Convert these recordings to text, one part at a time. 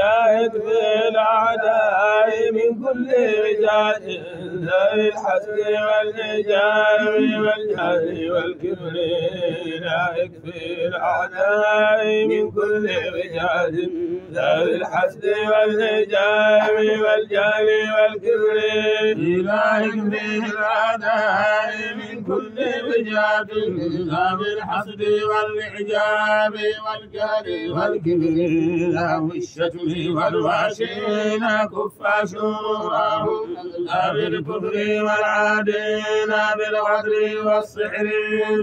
جاهد في الأعداء من كل رجال ذوي الحسد والحجاب والجهل والكبر. لا يكفي الأعداء من كل رجال ذوي الحسد والحجاب والجهل والكبر. لا يكفي الأعداء من كل رجال ذوي الحسد والإعجاب والجهل والكبر لا والشتم والواشين كف شرورهم لا بالكفر والعادين بالغدر والسحر.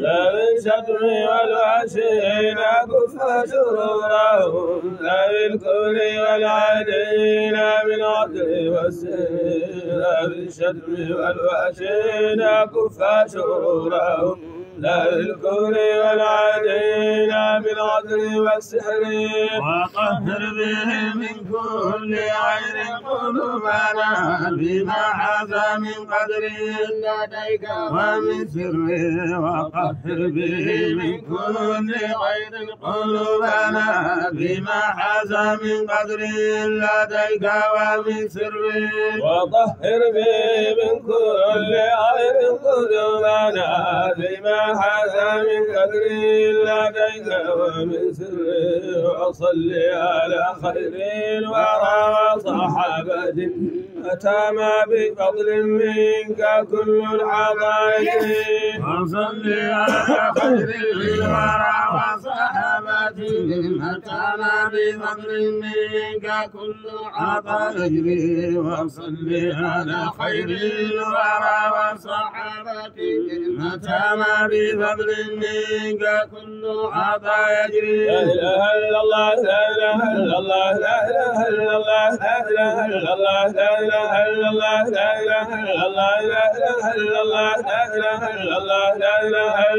لا بالشتم والواشين كف شرورهم لا بالكفر والعادين بالغدر والسحر. لا بالشتم والواشين كف رب لا بالكفر والعادين بالغدر والسحر. وطهر به من كل عين قلوبنا بما حاز من قدر. لديك ومن سر وطهر به من كل عين قلوبنا بما حاز من قدر. لديك ومن سر. وطهر به من كل عين قلوبنا بما هذا من قدري لا بين ومن سري وأصلي على خير الورى صحابتي أتى ما بفضل منك كل العظائم. وصلي على خير الورى وصحابتي أتى ما بفضل منك كل عطائم وصلي على خير الورى وصحابتي أتى ما بفضل منك كل عطاء يجري لا إله إلا الله لا إله إلا الله لا إله إلا الله لا إله إلا الله لا إله إلا الله لا إله إلا الله لا إله إلا الله لا إله إلا الله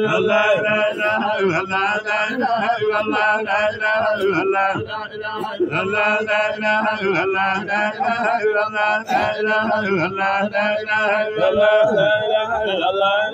لا إله إلا الله لا إله إلا الله لا إله إلا الله لا إله إلا الله الله لا إله إلا الله لا إله إلا الله لا إله إلا الله لا إله إلا الله لا إله إلا الله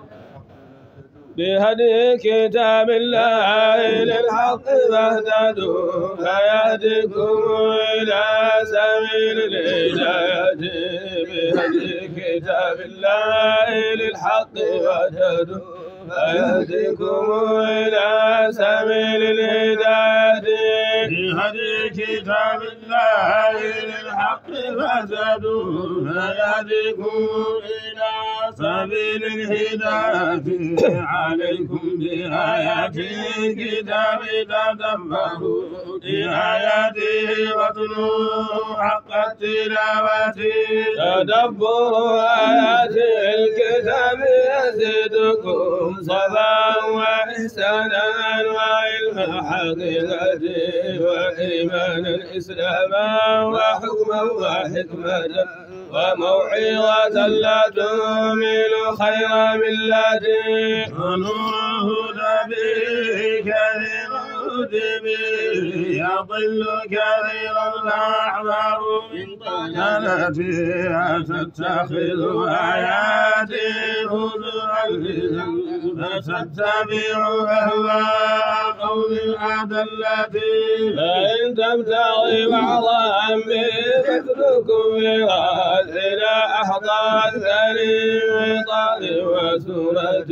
بهدي كتاب الله للحق فاهتدوا فيهدكم إلى سبيل الهداية. بهدي كتاب الله للحق فاهتدوا فيهدكم إلى سبيل الهداية بهدي كتاب الله للحق فسدوا فيهدكم إلى سبيل الهداية عليكم بآيات الكتاب تدبروا. بآياته واتلوا حق التلاوة. تدبر آيات الكتاب يزدكم الصفا واحسانا وعلم الحقيقة وايمانا اسلاما وحكما وحكمة وموعظة لا تؤمن خير من الذي ونور هدى به كريم. به يضل كثيرا الأحبار من طلالتها تتخذ آياتي هزوا فتتبع أهواء قوم الأدلة فإن تبتغي بعض أمري فاتركوا بغادنا أحضى الثاني طال وسورة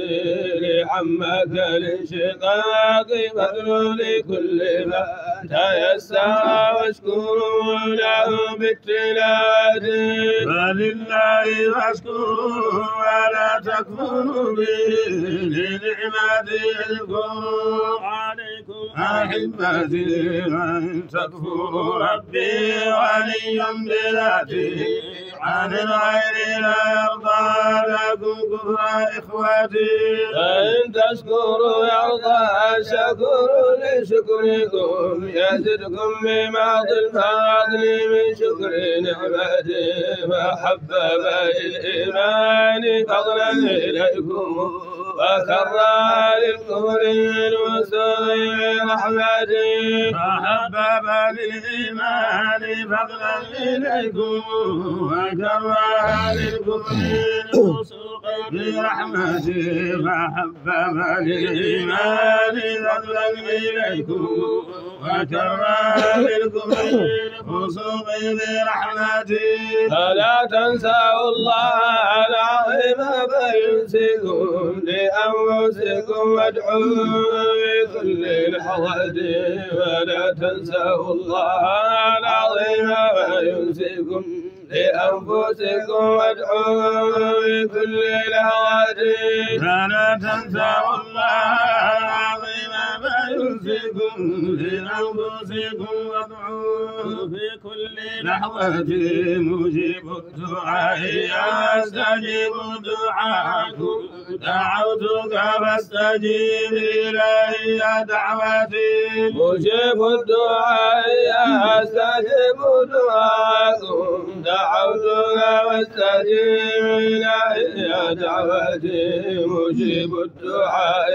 لحمك الانشقاق بذل لكل ما تيسر واشكروا له بالتلاوة فلله فاشكروا ولا تكفروا به لنعمته اذكروا عليكم أحبتي وإن تكفروا ربي غني بذاته عن الغير لا يرضى لكم كفر إخوتي فإن تشكروا يرضى الشكر لشكركم يزدكم بمعض الفضل من شكر نعمته فحبب الإيمان فضلا إليكم. وكرى للكفر المسلم رحمته فحبب للإيمان فضلا إليكم وكره للكفر الفسوق برحمته فحبب للإيمان فضلا إليكم وكره للكفر الفسوق برحمته فلا تنسوا الله العظيم فينسكم لأنفسكم وادعوه في كل لحظة ولا تنسوا الله العظيم فينسكم لأنفسكم وادعوه في كل لحظة فلا تنسوا الله العظيم. ما ينسكم لأنفسكم وادعوه في كل لحظة مجيب الدعاء أستجيب دعاءكم دعوتك فاستجيب إلي دعوتي مجيب الدعاء استجب واستجيب الي دعوتي مجيب الدعاء.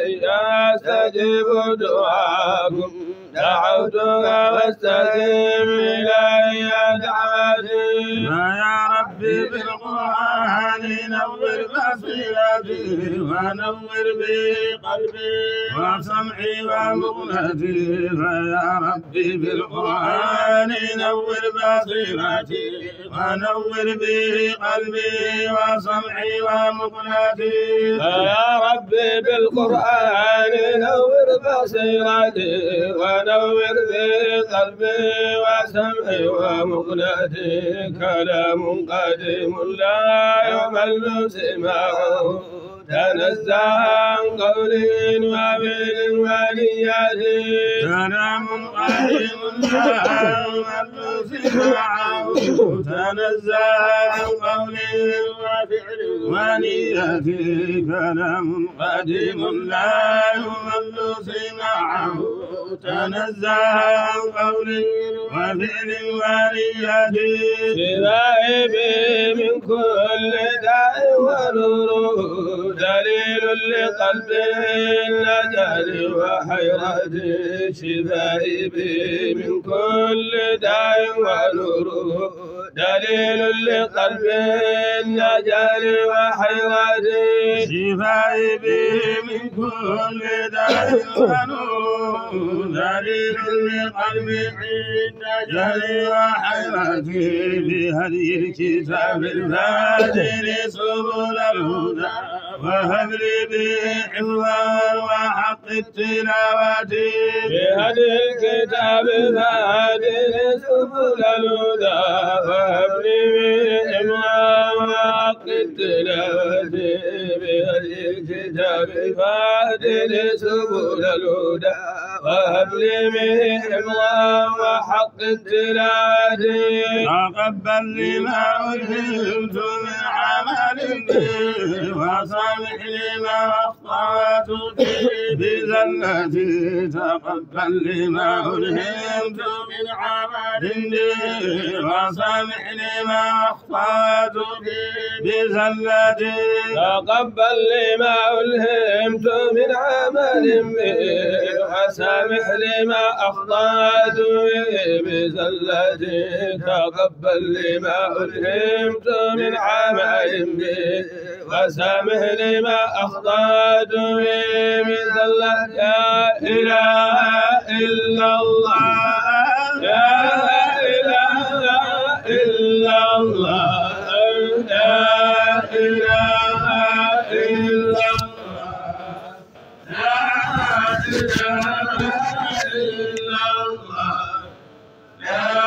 استجب دعاءكم دعوتك واستجيب إلي دعوتي فيا ربي بالقرآن نور بصيرتي ونور به قلبي وسمعي ومغنتي فيا ربي بالقرآن نور بصيرتي ونور به قلبي وسمعي ومغنتي يا ربي بالقرآن نور بصيرتي ونور بقلبي. وسمعي ومقلتي كلام قديم لا يمل سماعه تنزه عن قول وفعل ونيات يمل سماعه تنزه عن قول وفعل ونيته كلام قديم لا يمل سماعه. تنزه عن قول وفعل ونيته شفائي به من كل داء ونور. دليل لقلبه النجاة وحيرة شفائي به من كل داء ونور. دليل لقلبه النجاة وحيرة شفائي به من كل داء ونور. دليل لقلبي عند جهلي وحيرتي بهدي الكتاب الفاجر سبل الهدى. وهب لي به حفظا وحق التلاوة. بهدي الكتاب فهدي سبل الهدى. وهب لي إمام حق التلاوة. بهدي الكتاب فهدي سبل الهدى. وهب لي حفظا وحق التلاوة. تقبل لما ألهمت من عمل به. وصالح لما أخطأت بذلتي تقبل لما ألهمت من عمل لي. وسامحني ما أخطأت بذلتي تقبل لما ألهمت من عمل وسامح لما أخطأت بزلتي تقبل لما ألهمت من عمل به وسامح لما أخطأت بزلتي يا إله إلا الله يا إله إلا الله لا إله إلا الله لا إله إلا الله لا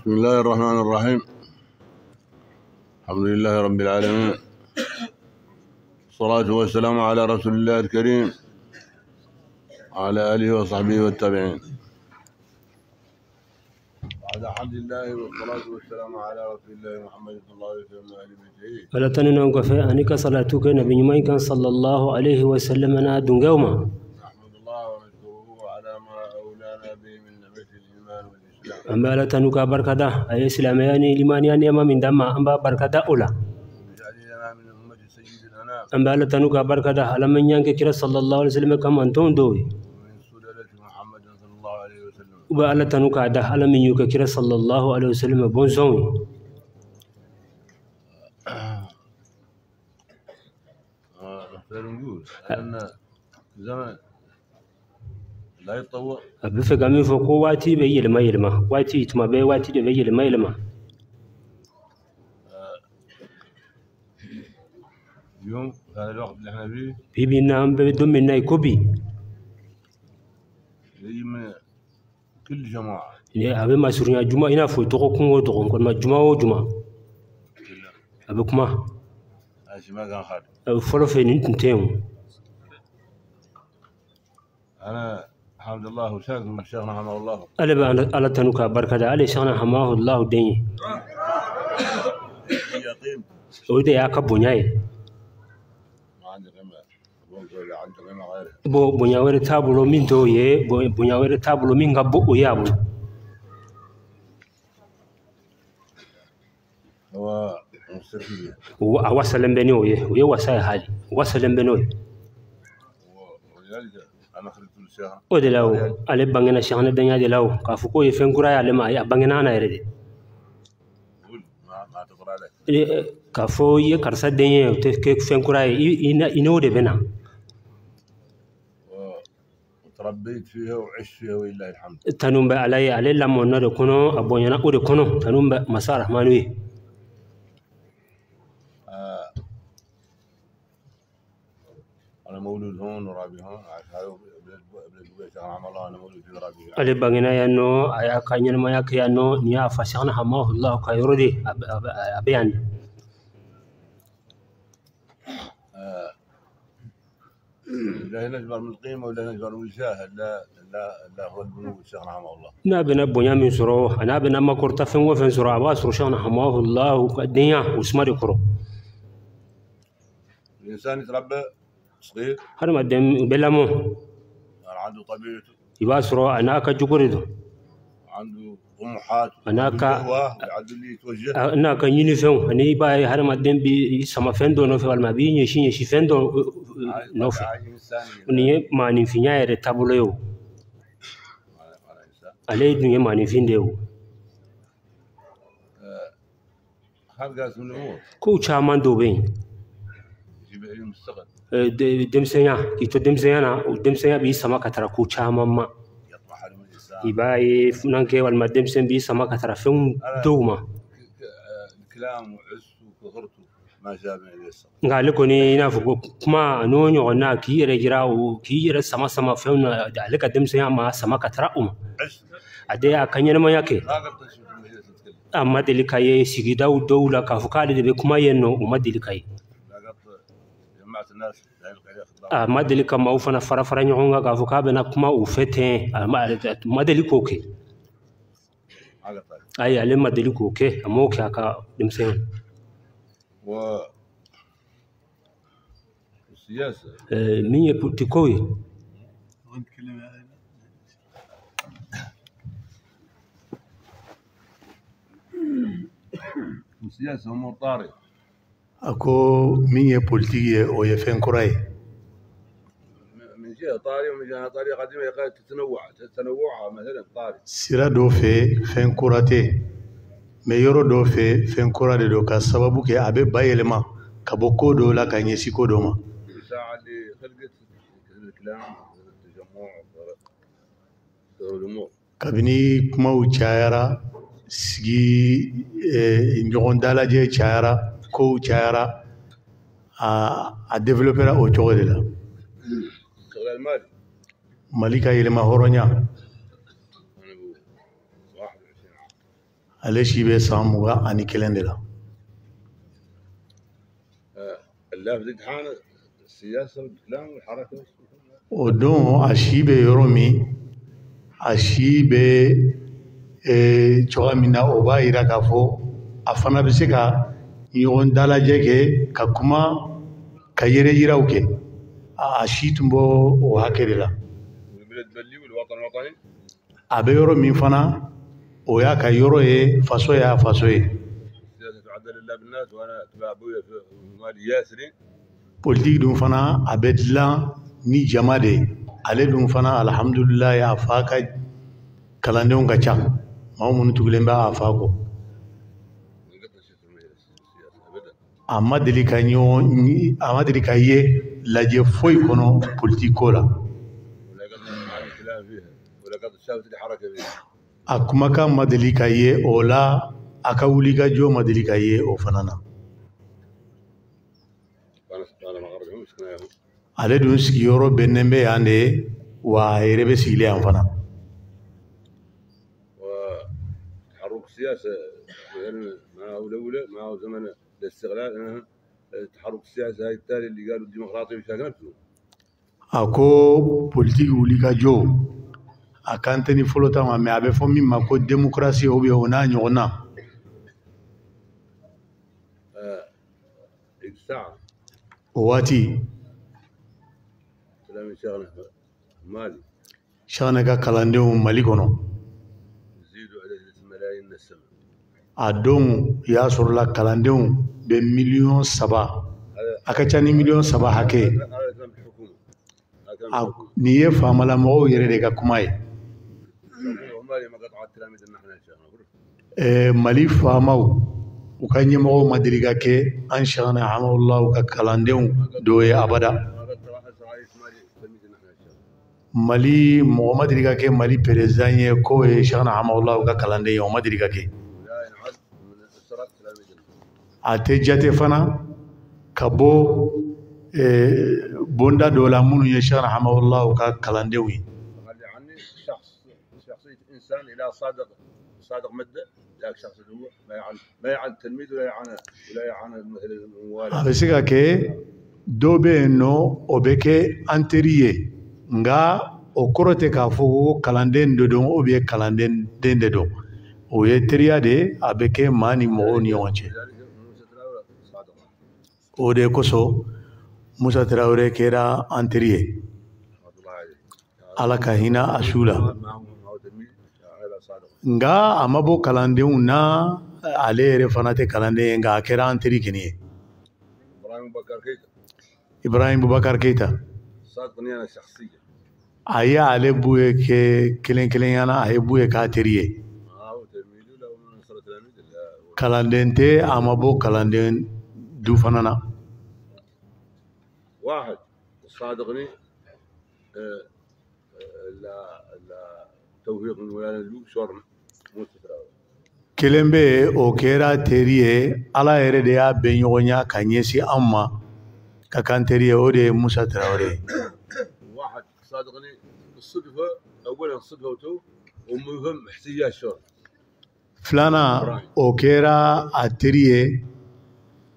بسم الله الرحمن الرحيم. الحمد لله رب العالمين. الصلاة والسلام على رسول الله الكريم. وعلى آله وصحبه والتابعين. بعد حمد الله والصلاة والسلام على رسول الله محمد صلى الله عليه وسلم وآل بيته ko fe ani ka salatu ke nabi nyumai kan sallallahu alaihi من أمة سيد الأنام amba alatanu ka barkada alaman yanke kira sallallahu alaihi wa sallam kam anton do ومن سلالة محمد صلى الله عليه وسلم uba alatanu ka da alamin yuka kira sallallahu alaihi wa sallam bon son آه، نحتاج نقول أن زمن لا يتطور abu fe gamin fo ko wati be yelma yelma wati tuma be wati de be yelma yelma اليوم في هذا الوقت اللي إحنا فيه bibi na ambe do min nay kobi يجي من كل جماعة ne abe masurunya juma ina fo to ko kungo to ko ma juma o juma كلها abe kuma هذا شيء ما كان خالد abe folo fe nin tinten أنا الحمد لله وساكن من الشيخ رحمه الله ale be ala tanu ka barkada ale shana hamahu allah denye يقيم o de ya ka bonya ye ما عندي قيمة ولا عندي قيمة غيره bo bonya were tabulo min to ye bo- bonya were tabulo min ga bo o ya bo هو a ye o ye wasa ya hali wasalem be no ye ولذلك o de lawo ale bangena shana denya de lawo ka fu ko ye fen kura ya ale ma ya bangena na yere de قول ما ما تقرأ عليك Eh, ka fo ye o te ke fen kura ye i- ino de bena و- وتربيت فيها وعشت فيها ولله الحمد ye na de kono a bonyana o de kono tanum be masa rahmanu ye آه، أنا مولود هون ورابي هون ألي بعينا يا نو أيا كان ينما يا كيا نو نيا فشان هماه الله كيرودي أب أب أبيان لا نجبر من القيمة ولا نجبر من الجاهل لا لا لا هو البنو شان حماه الله. نا بنا بنيا من سرو أنا بنا ما كرتفن وفن سرو عباس رشان حماه الله الدنيا وسمار يقرو الإنسان يتربى صغير. هرم الدم بلا مو. عنده طبيعته. يباس رو أنا كجبرده عنده طموحات. أنا ك عنده اللي يتوجه. أنا كنيني فهم أنا يبا هرم الدين بي سما فندو نو في المبين يشين يشين فندو نو في ني ما نفينا ير تابلو عليه دنيا ما نفين ديو آه، هل قاس من الأمور؟ كو شامان دوبين جبهة المستقبل Eh, denmisɛnya k'i to denmisɛnya na o denmisɛnya b'i sama ka taga ko caman ma i b'a ye funankɛ walima denmisɛn b'i sama ka taga fɛn dɔw ma nka ale kɔni i n'a fɔ ko kuma n'o ɲɔgɔnna k'i yɛrɛ yira o k'i yɛrɛ sama sama fɛnw na ale ka denmisɛnya ma sama ka taga o ma um. a de y'a ka ɲɛnɛmaya kɛ a ma deli ka ye sigidaw dɔw la k'a fɔ k'ale de bɛ kuma yen nɔ o ma deli ka ye a ma deli ka maaw fana fara fara ɲɔgɔn kan k'a fɔ k'a bɛna kuma u fɛ ten a ma deli k'o kɛ ayi ale ma deli k'o kɛ a m'o kɛ a ka Eh, min ye politikow ye السياسة امور طارئه a ko min ye politigi ye o ye fɛn kura ye sira dɔ fɛ fɛn kura tɛ mɛ yɔrɔ dɔ fɛ fɛn kura de don ka sababu kɛ a bɛ bayɛlɛma ka bɔ ko dɔw la ka ɲɛsin ko dɔ ma kabini kumaw cayara sigi eh, ɲɔgɔn dalajɛ cayara kow cayara a a développera o cogo de la استغلال مالي mali ka yɛlɛma hɔrɔnya أنا ابو 21 عام ale si bɛ san mugan ani kelen de la اللافت امتحان السياسة والكلام min a si bɛ eh, cogoya min na o b'a yira k'a fɔ a fana bɛ se ka ɲɔgɔn dalajɛ kɛ ka kuma ka yɛrɛ yiraw kɛ a si tun bɔ o hakɛ de la. A bɛ yɔrɔ min fana o y'a ka yɔrɔ ye faso y'a faso ye. Politiki dun fana a bɛ dilan ni jama de. Ale dun fana alhamdulilayi a fa ka kalandenw ka ca. Maa minnu tugulen bɛ a fa kɔ a ma deli ka ɲɔgɔn ɲi- a ma deli ka ye lajɛ foyi kɔnɔ politiki ko la ولا قدرت اسمع الكلام فيها ولا قدرت شافت لي حركه فيها a kumakan ma deli ka ye o la a ka wulikajɔ ma deli ka ye o fana na انا انا ما غرقهم مسكناهم ale dun sigiyɔrɔ bɛnnen bɛ yan de wa a yɛrɛ bɛ sigilen yan fana وتحرك السياسه مثلا ما هو دوله الاستغلال أه، التحرك السياسي هاي التالي اللي قالوا الديمقراطيه مش نفسه أكو بوليتيك ولي جو. اكانتني فلوتا ما مي أبي فومي ما كو ديمقراسي أو بي هنا نيونا اكسا أه، واتي. سلام شيخنا مالي. شانك كلاندو مالي كونو. a don y'a sɔrɔla kalandenw bɛ miliyɔn saba. A ka ca ni miliyɔn saba hakɛ nin ye faamalamɔgɔw yɛrɛ de ka kuma ye. Mali faamaw u ka ɲɛmɔgɔw ma deli ka kɛ an shana amalaw ka kalandenw dɔ ye abada. Mali mɔgɔ ma deli ka kɛ mali perezan ye k'o ye shana amalaw ka kalanden ye o ma deli ka kɛ. a tɛ jate fana ka bɔ eh, bonda dɔ la minnu ye shara hamawulaw ka kalandenw ye. A bɛ se ka kɛ dɔw bɛ yen nɔ o bɛ kɛ an teri ye. Nka o kɔrɔ tɛ k'a fɔ ko kalanden dɔ don o bɛ kalanden de don. O ye teriya de ye a bɛ kɛ maa ni mɔgɔw ni ɲɔgɔn cɛ. O de kosɔn Musa Tarawele kɛra an teri ye. Ala ka hinɛ a su la. Nka a ma bɔ kalandenw na ale yɛrɛ fana tɛ kalanden ye nka a kɛra an teri kɛnɛ ye. Ibrahim Bubakar Keita. A ye ale buye kɛ kelen-kelenya na a ye buye k'a teri ye. Kalanden tɛ a ma bɔ kalanden du fana na. واحد صادقني آه، آه، لا لا توفيق من ولا لوك شرم كلمة أو كيرا ترية. على إرديا بينيونيا كنيسي أما. ككان ترية أوري موسى تراوري. واحد صادقني الصدفة أولا الصدفة تو ومهم احتياج شرم. فلانا أوكيرا أترية.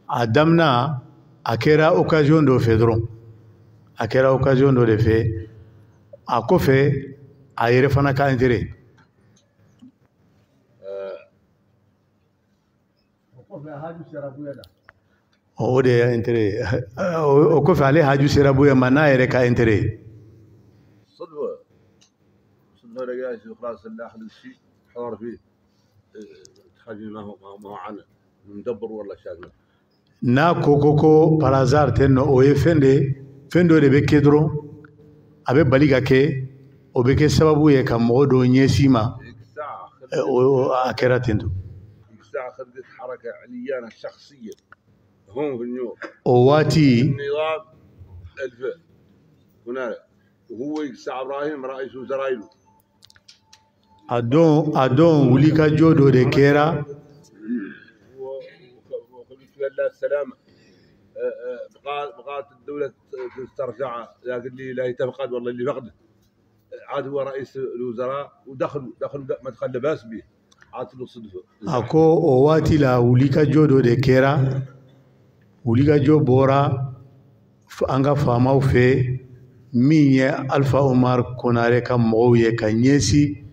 أدمنا a kɛra occasion dɔ fɛ dɔrɔn a kɛra occasion dɔ de fɛ a kɔfɛ a yɛrɛ fana ka intere o de ye intere o kɔfɛ ale haju sera bonya ma n'a yɛrɛ ka الشيء حضر فيه تخلي ما هو ما هو عنا مدبر ولا شاغل n'a ko ko ko par hasard tɛ nɔ o ye fɛn de fɛn dɔ de bɛ kɛ dɔrɔn a bɛ bali ka kɛ o bɛ kɛ sababu ye ka mɔgɔ dɔ ɲɛsin ma a kɛra ten to o waati a don a don wulikajɔ dɔ de kɛra بحبل الله السلامة. أه، أه، بقال بقالت الدولة تسترجع لكن اللي لا يتفقد والله اللي فقد عاد هو رئيس الوزراء ودخل دخل ما دخل لباس به. عاد له صدفة أكو أواتي لا وليكا جو دو دي كيرا وليكا جو بورا أنغا فاماو في مين يا ألفا عمر كوناري كمغوية كنيسي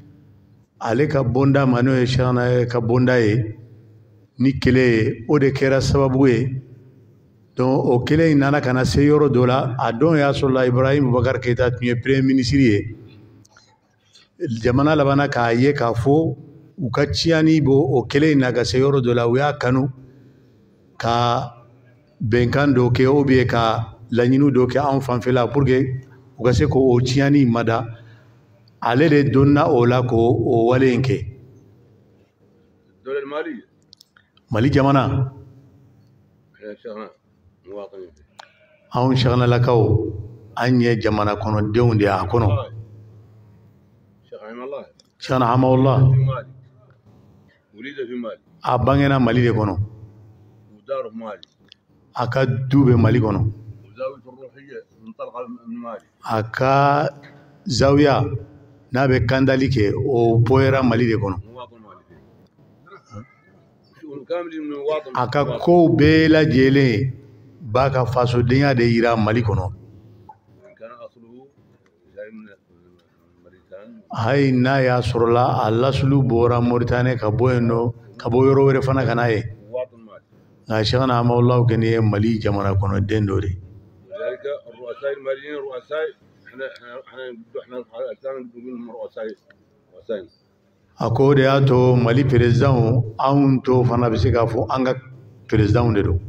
عليك بوندا مانو يشانا كبوندا يشانا إيه. Ni kele ye. O de kɛra sababu ye. O kelen nana ka na se yɔrɔ dɔ la. A don y'a sɔrɔla ibrahim bubakar keyita tun ye premier ministre ye. Jamana labana k'a ye k'a fɔ u ka ciyani bo o kelen in na ka se yɔrɔ dɔ la. U y'a kanu ka bɛnkan dɔ kɛ o bɛ ka laɲini dɔ kɛ anw fanfɛla pour que u ka se k'o ciyani mada. Ale de donna o la k'o o wale in kɛ malijamana anw saganalakaw an ye jamana kɔnɔdenw de y'a في sagana hamawula a bangena mali de kɔnɔ a ka مالي bɛ mali kɔnɔ a ka zawiya n'a bɛ نابي kɛ o bɔyɛra مالي de kɔnɔ a ka kow bɛɛ lajɛlen b'a ka fasodenya de yira mali kɔnɔ hali n'a y'a sɔrɔla a lasulu bɔra moritani ka bɔ yen nɔ ka bɔ yɔrɔ wɛrɛ fana ka n'a ye nka shekana amawulaw kɛ ye mali jamana kɔnɔden dɔ de a ko da y'a to mali perezanw an to fana bɛ se k'a fɔ an ga perezanw de don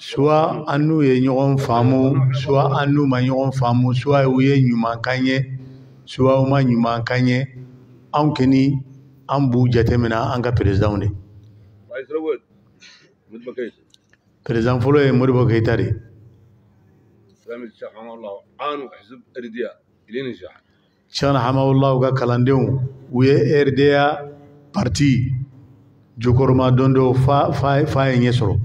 suwa annu ye ɲɔgɔn faamu suwa annu ma ɲɔgɔn faamu suwa u ye ɲumankan ye suwa u ma ɲumankan ye. Anw kini an b'u jate mina an ka perezanw de. Perezan fɔlɔ ye modibo keyita de. chan hamawullahu ga kalandenw u ye rda parti. Jokoroma don do fa fa ye ɲɛ sɔrɔ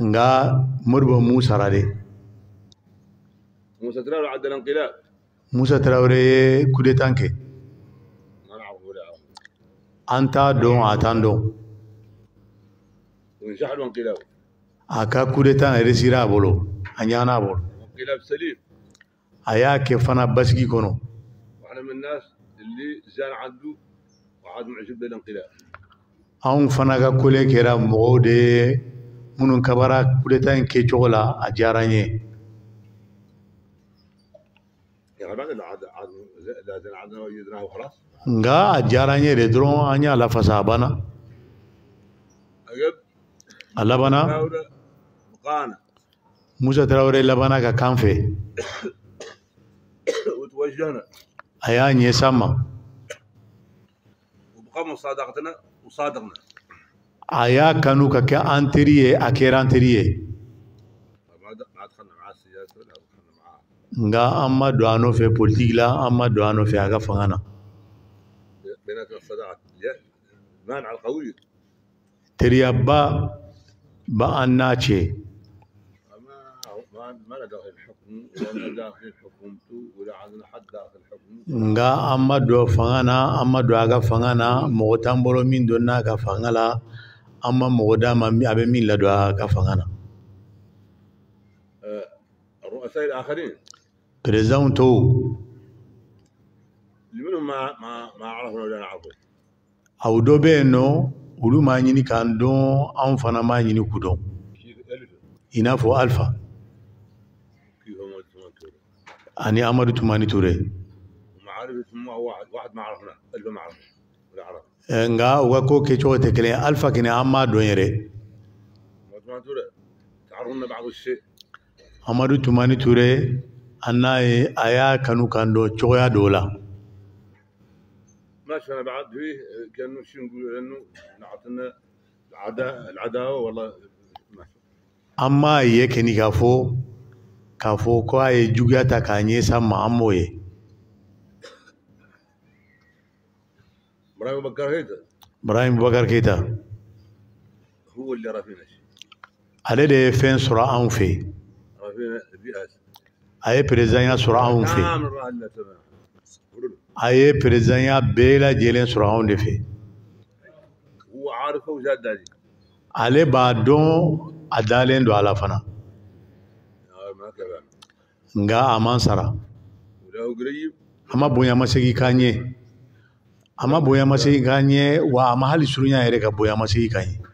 nga moribo mu sara de musa tarawele ye kudetan kɛ an t'a dɔn a t'an don a ka kudetan resira a bolo. A bolo انقلاب سليم y'a kɛ fana basigi kɔnɔ وإحنا من الناس اللي جاء عنده وعدم عجب بالانقلاب fana ka kole kɛra mɔgɔw de ye minnu kabara kuleta in kɛcogo la a diyara n ye يعني de dɔrɔn an y'a lafasa a banna a labanna Musa Tarawele labana ka kan fɛ a y'a ɲɛ sa ma a y'a kanu ka kɛ an teri ye a kɛra an teri ye nga an ma don an nɔfɛ politigi la an ma don an nɔfɛ a ka fanga na teriyaba ba an n'a cɛ nga an ma don fanga na an ma don a ka fanga na mɔgɔ t'an bolo min donna a ka fanga la an ma mɔgɔ d'a ma a bɛ min ladon a ka fanga na perezanw to. Aw dɔ bɛ yen nɔ olu m'a ɲini k'an dɔn anw fana m'a ɲini k'u dɔn i n'a fɔ alifa ani amadu tumani ture ومعارف اسمه واحد واحد ما عرفنا ألف ما عرفنا ولا عرف. Eh, nka u ka ko kɛcogo tɛ kelen ye alifa kɛnɛ an m'a dɔn yɛrɛ ما سمعت ولا تعرفنا بعض الشيء. amadu tumani ture ye a y'a kanu k'an dɔn cogoya dɔw la ما شفنا بعد فيه كانه شو نقول لأنه نعطينا العداوة والله ما شاء an m'a ye kɛni k'a fɔ ko a ye juguya ta k'a ɲɛsin a ma an m'o ye. Ibrahim Bakar Keita. Ibrahim Bakar Keita. ale de ye fɛn sɔrɔ anw fɛ a ye perezanya sɔrɔ anw fɛ yen a ye perezanya bɛɛ lajɛlen sɔrɔ anw de fɛ ale b'a dɔn a dalen don a la fana. Nka a man sara a ma bonya ma segin k'an ye a ma bonya ma segin k'an wa a ma hali surunya yɛrɛ ka bonya ma segin k'an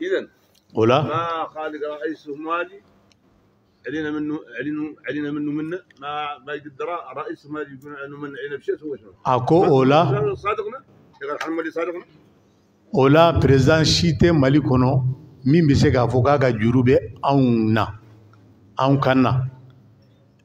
اذا o la ما مالي علينا منه علينا علينا منه منه ما ما يقدر رئيس مالي يكون عنه من علينا بشيء هو شنو؟ o la صادقنا يقول محمد صادقنا o la perezan si tɛ mali kɔnɔ min bɛ se k'a fɔ k'a ka juru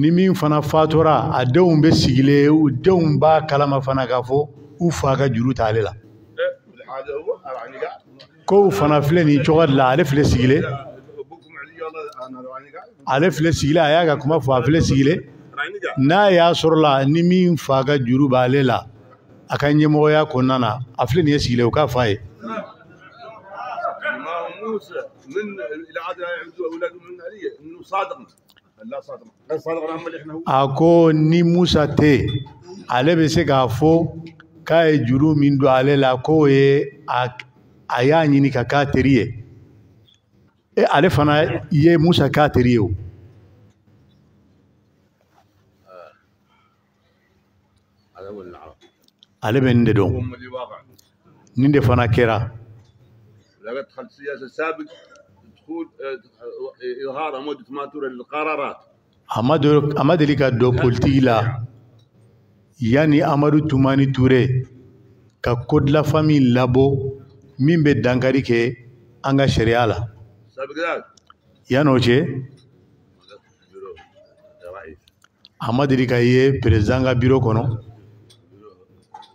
ni min fana fatora a denw bɛ sigilen u denw b'a kalama fana k'a fɔ u fa ka juru t'ale la إيه، والحاجه هو يعني قاعد ko u fana filɛ nin cogoya de la ale filɛ sigilen ابوكم علي والله انا راني قاعد ale filɛ sigilen a y'a ka kuma fɔ a filɛ sigilen راني قاعد n'a y'a sɔrɔ la ni min fa ka juru b'ale la a ka ɲɛmɔgɔya kɔnɔna na a filɛ nin ye sigilen u k'a fɔ a ye ما هو موسى من العاده يعبدوا اولاده من علي انه صادقنا a ko ni musa tɛ ale bɛ se k'a fɔ k'a ye juru min don ale la k'o ye a y'a ɲini ka k'a teri ye. E ale fana ye musa k'a teri ye o. Ale bɛ nin de dɔn nin de fana kɛra. لا دخل سياسه سابق دخول آه، اظهار مده ماتوره للقرارات a ma dɔ- a ma deli ka don politiki la yanni amadu tumani ture ka kodila min labɔ min bɛ dankari kɛ an ka sariya la سابق ذاك yann'o cɛ يا رئيس a ma deli ka ye perezan ka biro kɔnɔ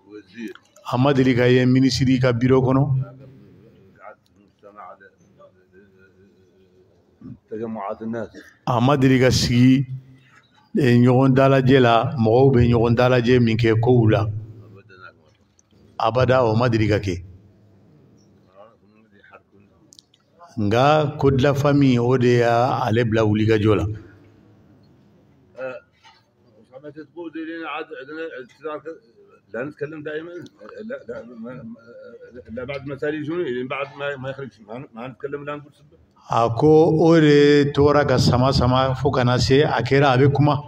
وزير a ma deli ka ye minisiri ka biro kɔnɔ تجمعات الناس. a ma deli ka sigi ɲɔgɔn dalajɛ la mɔgɔw bɛ ɲɔgɔn dalajɛ min kɛ kow la أبدا abada o ma deli ka kɛ nga kodila fami o de ya ale bila wulikajɔ la سمعت تقول لنا عاد عندنا اعتذار لا نتكلم دائما. لا لا لا بعد ما تالي يعني بعد ما ما يخرجش. ما ما نتكلم لا نقول سبه a ko o tora ga sama sama fo kana se a kɛra a bɛ kuma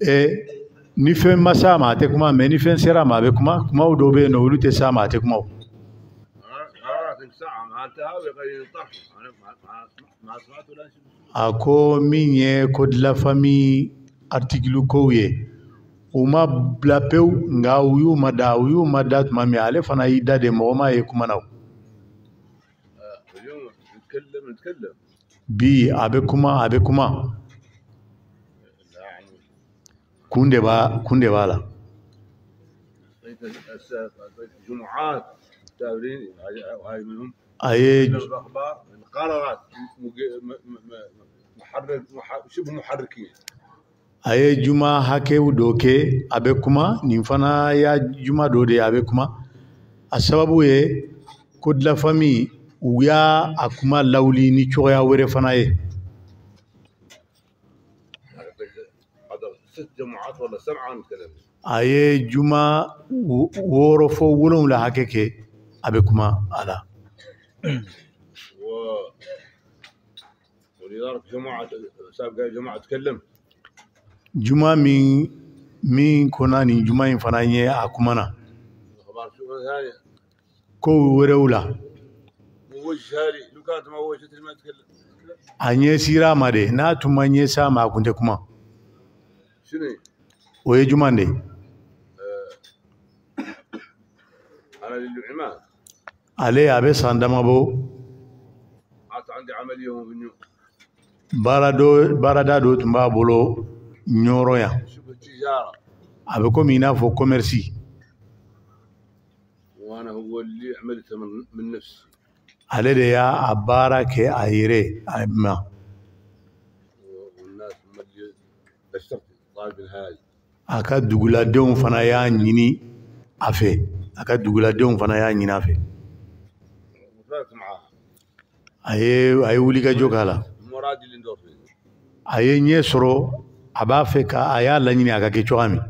e, ni fɛn ma s'a ma te kuma me ni fɛn sera ma be kuma kuma kumaw dɔw bɛ yen nɔ olu s'a ma te kuma o. a ko min ye kodilafami article ko ye u ma bila pewu nka u y'u mada u y'u mada tuma min ale fana ida de mɔgɔ m'a ye kuma na o. b a bɛ kuma a bɛ kuma kun de b'a la a ye juma hakɛw dɔ kɛ kuma nin fana ya juma dode de kuma a sababu ye ko u y'a a kuma lawuli ni cogoya wɛrɛ fana ye a ye juma wɔɔrɔ fɔ wolonwula hakɛ kɛ a bɛ kuma a la juma min min kɔnna nin juma in fana ye a kuma na الاخبار شو ثانية kow wɛrɛw la موجهه لي لو كانت ما وجهت لي ما اتكلم a ɲɛ sira a ma de n'a tun ma ɲɛ s'a ma a kun tɛ kuma شنو o ye juman de ye انا للعماد ale a bɛ san dama bɔ عاد عندي عمليه يوم في اليوم baara dɔ baarada dɔ tun b'a bolo ɲɔrɔ yan شبه تجاره a bɛ komi i n'a fɔ kɔmɛrisi وانا هو اللي عملته من, من نفسي ale de y'a a baara kɛ a yɛrɛ a ma a ka duguladenw fana y'a ɲini a fɛ a ka duguladenw fana y'a ɲini a fɛ a ye a ye wulikajɔ k'a la. A ye ɲɛ sɔrɔ a b'a fɛ ka a y'a laɲini a ka kɛ cogoya min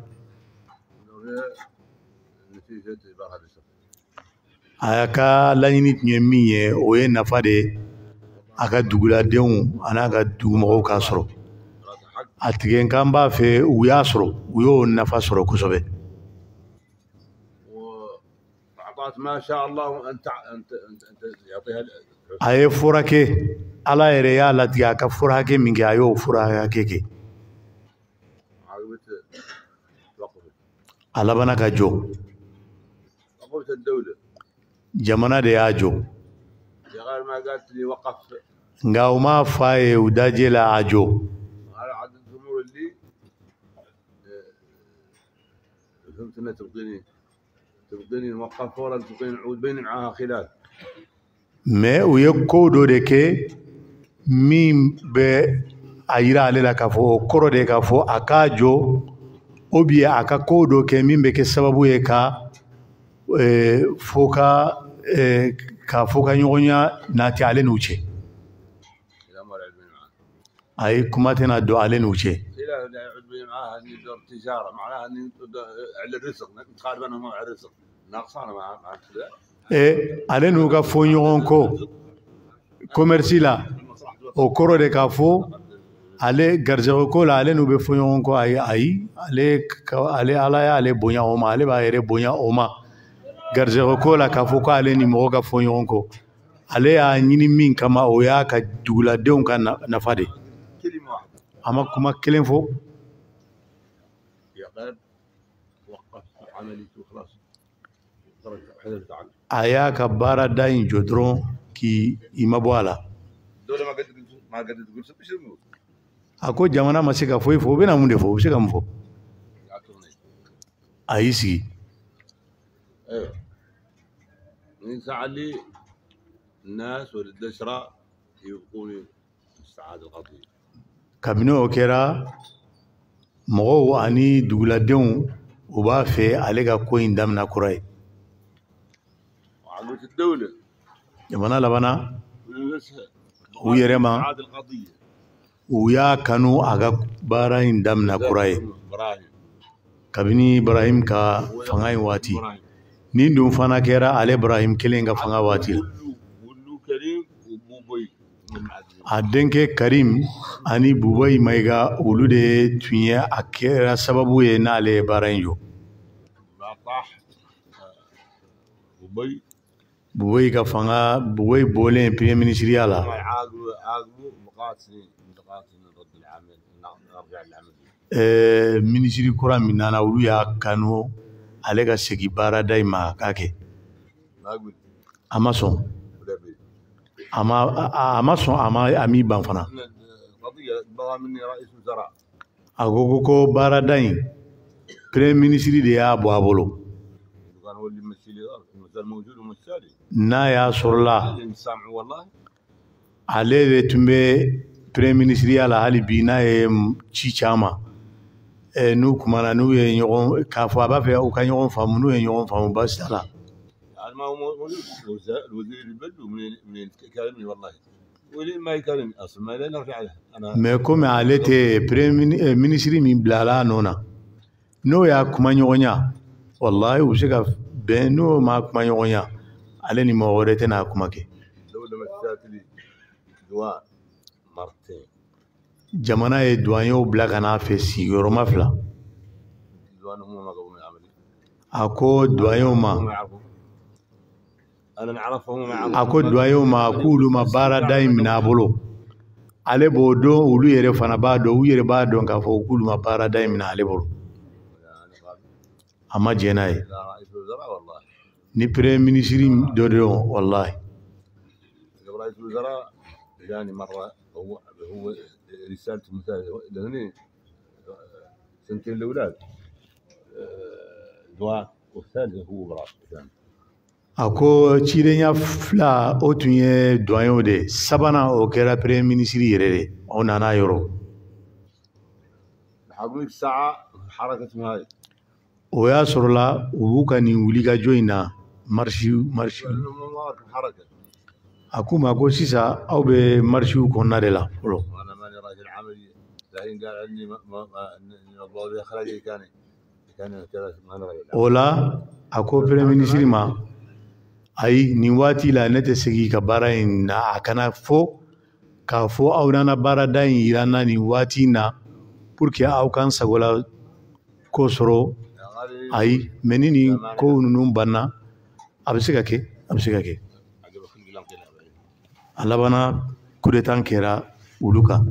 a ka laɲini tun ye min ye o ye nafa de a ka duguladenw a n'a ka dugumɔgɔw k'a sɔrɔ. A tigɛ kan b'a fɛ u y'a sɔrɔ u y'o nafa sɔrɔ kosɛbɛ. A ye furakɛ ala yɛrɛ y'a latigɛ a ka fura hakɛ min kɛ a y'o fura kɛ. A labana ka jɔ. Jamana de y'a ما nka u m'a fɔ a ye u dajɛ la a jɔ هذا عدد الأمور اللي آه، فهمت انها تبغيني تبغيني نوقف ولا تبغيني نعود بيني معاها خلاف mɛ u ye ko dɔ de kɛ min bɛ a yira ale la k'a fɔ o kɔrɔ de k'a fɔ a k'a jɔ ou bien a ka ko dɔ kɛ min bɛ kɛ sababu ye ka eh, fo ka eh, Eh, k'a fɔ eh, ka ɲɔgɔnya n'a ale n'u cɛ a ye kuma tɛna don ale n'u cɛ ale n'u ka fɔ ɲɔgɔn ko. Komɛrisi la o kɔrɔ de k'a fɔ ale garijɛgɛ ko la ale n'u bɛ fɔ ɲɔgɔn kɔ ayi ayi ale ala y'ale bonya o ma ale b'a yɛrɛ bonya o ma garijɛgɛ ko la k'a fɔ ale ni mɔgɔ ka fɔ ɲɔgɔn kɔ. Ale y'a ɲini min kama o y'a ka duguladenw ka nafa de a ma kuma kelen fɔ. A y'a ka baarada in jɔ dɔrɔn k'i i ma bɔ a la. A ko jamana ma se ka foyi fɔ be na mun de fɔ? O bɛ se ka mun fɔ? A y'i sigi. من سعلي الناس والدشرة يبقون استعاد القضية كابنو أوكيرا مغو أني دولا ديون وبافي عليك كوين دامنا كوراي. وعلوة الدولة. يمنا لبنا ويرما استعاد ويا كانوا أغا باراين دامنا كوراي. كابني إبراهيم كا فنغاين واتي. nin dun fana kɛra ale Ibrahim kelen ka fanga waati la. A denkɛ Karim ani Bubayi maiga olu de tun ye a kɛra sababu ye n'ale ye baara in jɔ. Bubayi ka fanga Bubayi bɔlen premier ministeriya la. Minisiri kura min nana olu y'a kanu ale ka segin baarada in ma a k'a kɛ a ma sɔn a ma sɔn a ma a m'i ban fana a ko ko ko baarada in premier ministre de y'a bɔ a bolo n'a y'a sɔrɔla ale de tun bɛ premier ministre ya la hali bi n'a ye ci caman n'u kumana n'u ye ɲɔgɔn k'a fɔ a b'a fɛ u ka ɲɔgɔn faamu n'u ye ɲɔgɔn faamu baasi t'a la. mɛ komi ale tɛ premier ministre min bila a nɔ na n'o y'a kuma ɲɔgɔnya walahi u bɛ se ka bɛn n'o ma kuma ɲɔgɔnya ale ni mɔgɔ wɛrɛ tɛna a kuma kɛ jamana ye duwanyew bila ka n'a fɛ sigiyɔrɔma fila. A ko duwanyew ma. A ko duwanyew ma k'olu ma baarada in minɛ a bolo. Ale b'o dɔn olu yɛrɛ fana b'a dɔn u yɛrɛ b'a dɔn k'a fɔ k'olu ma baarada in minɛ ale bolo. A ma jɛn n'a ye. Ni premier ministre dɔ de don walahi رسالته مثلا لهني آه، سنتين الأولاد آه، دعاء والثالث هو براس أكو تشيرينيا فلا اوتوني دوانيو دي سابانا أوكيرا بري مينيسيري ري اون أنا يورو. حقوق ساعه حركة هاي. ويا سرلا وبوكا ني وليكا جوينا. مارشيو مارشيو حركة. أكو ماكو سيسا أو بي مارشيو كونا ريلا فلو لكن قال عني ما ما ما الله خرج كان كان كذا ما انا راجل o la a ko premier ministiri ma ayi nin waati la ne tɛ segin ka baara in na a kana fɔ k'a fɔ aw nana baarada in yira n na nin waati in na pour que aw ka n sagola ko sɔrɔ قال ayi mɛ ni nin ko ninnu banna a bɛ se ka kɛ a bɛ se ka kɛ عجب خلق الله كده a labanna kudetan kɛra olu kan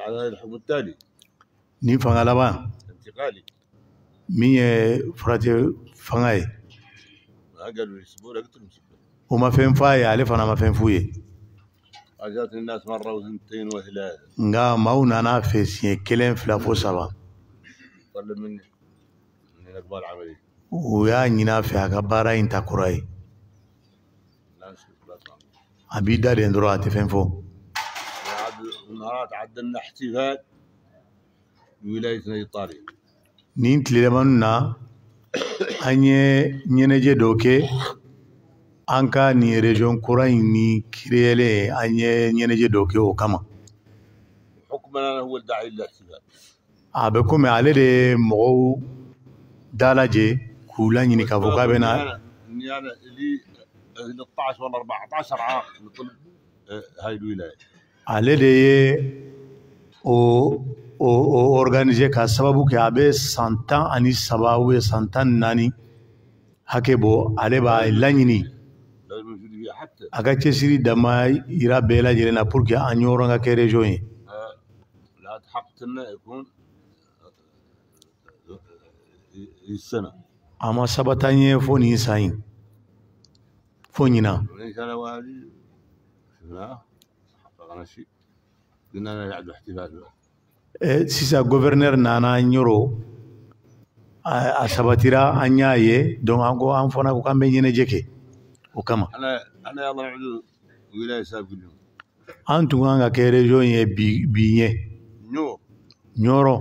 هذا على الحب التالي. ني فان لابا انتقالي. مي فراتي فاناي أجل الأسبوع قلت لهم وما فين فاي؟ عليه فانا ما فين فوي. أجاتني الناس مرة وثنتين وهلال. نعم، نغا ماونا نافس كلام فلا فو سبا طلب مني. من الاقبال عملي. ويا نينا في اكبر انت كوراي أبي دار اندرو اتفهم فوق الامارات عدلنا احتفال بولايتنا الايطاليه نينت لمنا اني نينجي دوكي انكا ني ريجون كوراي ني كريلي اني نينجي دوكي أو كما حكمنا أنا هو الداعي للاحتفال ابكم على دي مو دالاجي كولا ني كافوكا بينا يعني لي 13 ولا 14 عام هاي الولايه ale de ye o o o organiser ka sababu kɛ a bɛ san tan ani saba ubiyɛn san tan ni naani hakɛ bɔ ale b'a laɲini a ka cɛsiri dama yira bɛɛ lajɛlen na pour que an ɲɔgɔn ka kɛ région ye. a ma sabata an ye fo nin san in fo ɲinan. Karachi dinana yacdu ixtifaal sisan gouverneur nana an yɔrɔ a sabatira an y'a ye donc an ko an fana ko k'an bɛ ɲɛnajɛ kɛ o kama. an tun kan ka kɛ région ye bi bi ɲɛ ɲɔrɔ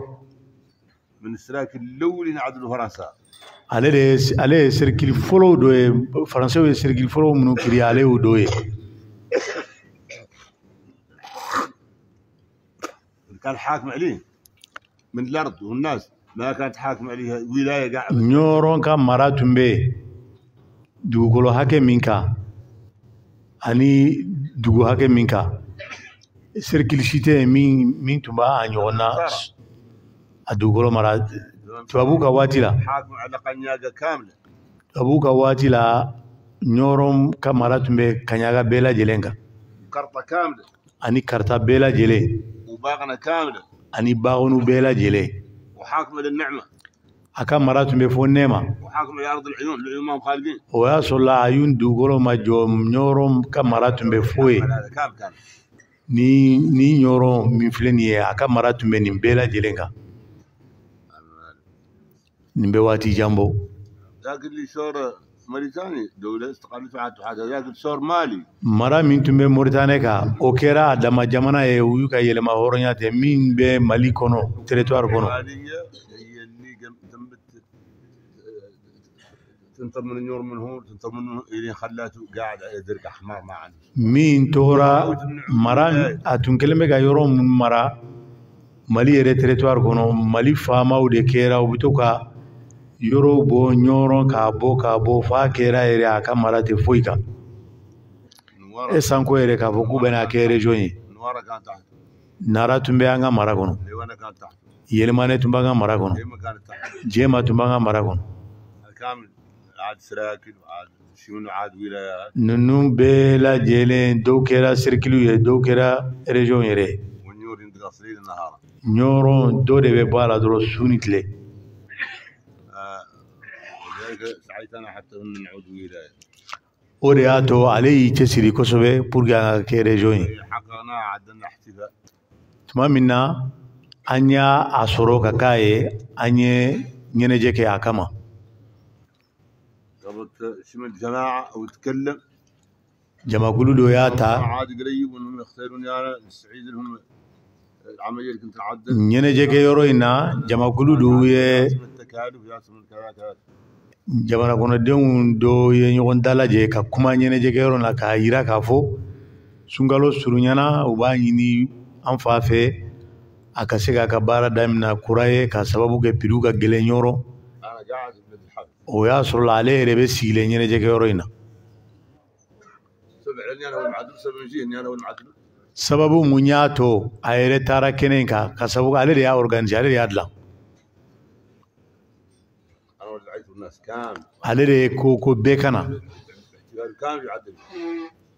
ale de ale ye cercle fɔlɔ dɔ ye faransiw ye cercle fɔlɔ minnu kiri ale كان حاكم عليه من الارض والناس ما كانت حاكم عليه ولايه قاعده ɲɔrɔn ka mara tun bɛ yen dugukolo hakɛ min kan ani dugu hakɛ min kan serikili si tɛ yen min min tun b'a ɲɔgɔn na a dugukolo mara tubabu ka waati la حاكم على قنياقه كامله tubabu ka waati la ɲɔrɔn ka mara tun bɛ kaɲaga bɛɛ lajɛlen kan قرطه كامله ani karita bɛɛ lajɛlen وباغنه كامله ani baganu bɛɛ lajɛlen a ka mara tun bɛ fɔ nɛma o y'a sɔrɔ la ayun dugukolo ma jɔ ɲɔrɔ ka mara tun bɛ fo ye ni ni ɲɔrɔ min filɛ nin ye a ka mara tun bɛ nin bɛɛ lajɛlen kan nin bɛ waati jan bɔ موريتاني دوله استقلت عاد هذا ذاك شور مالي ye u y'u ka yɛlɛma hɔrɔnya tɛ min bɛ mali kɔnɔ territoire kɔnɔ ماليه هي اللي قم- تمت تنطر من النور من هون تنطر من اللي خلاته قاعد درق احمر ما عنده min tora mara a tun kɛlen bɛ ka yɔrɔ min mara mali yɛrɛ territoire yɔrɔ bɔ ɲɔrɔ k'a bɔ k'a bɔ f'a kɛra yɛrɛ a ka mara tɛ foyi kan e sanko yɛrɛ k'a fɔ k'u bɛ n'a kɛ région ye nara tun bɛ an ka mara kɔnɔ yɛlɛmanɛ tun b'an ka mara kɔnɔ jɛma tun b'an ka mara kɔnɔ ninnu bɛɛ lajɛlen dɔw kɛra sirikiliw ye dɔw kɛra région yɛrɛ ɲɔrɔ dɔ de bɛ bɔ a la dɔrɔn su ni tile Oriato allez cɛsiri kosɛbɛ pour que an ka kɛ région ye tuma min na an y'a a sɔrɔ ka k'a ye an ye ɲɛnajɛ kɛ a kama jamakulu dɔ y'a ta ɲɛnajɛkɛ yɔrɔ in na jamakulu dɔw ye jamana kɔnɔdenw dɔw ye ɲɔgɔn dalajɛ ka kuma ɲɛnajɛkɛyɔrɔ la k'a yira k'a fɔ sunkalo surunyana u b'a ɲini an fa fɛ a ka se k'a ka baara damina kura ye k'a sababu kɛ piriw ka gɛlɛn yɔrɔ o y'a sɔrɔ ale yɛrɛ bɛ sigilen ɲɛnajɛkɛyɔrɔ in na sababu mun y'a to a yɛrɛ taara kɛnɛ in ka sababu ale de y'a organise ale de y'a dilan ale de ye ko ko bɛɛ ka na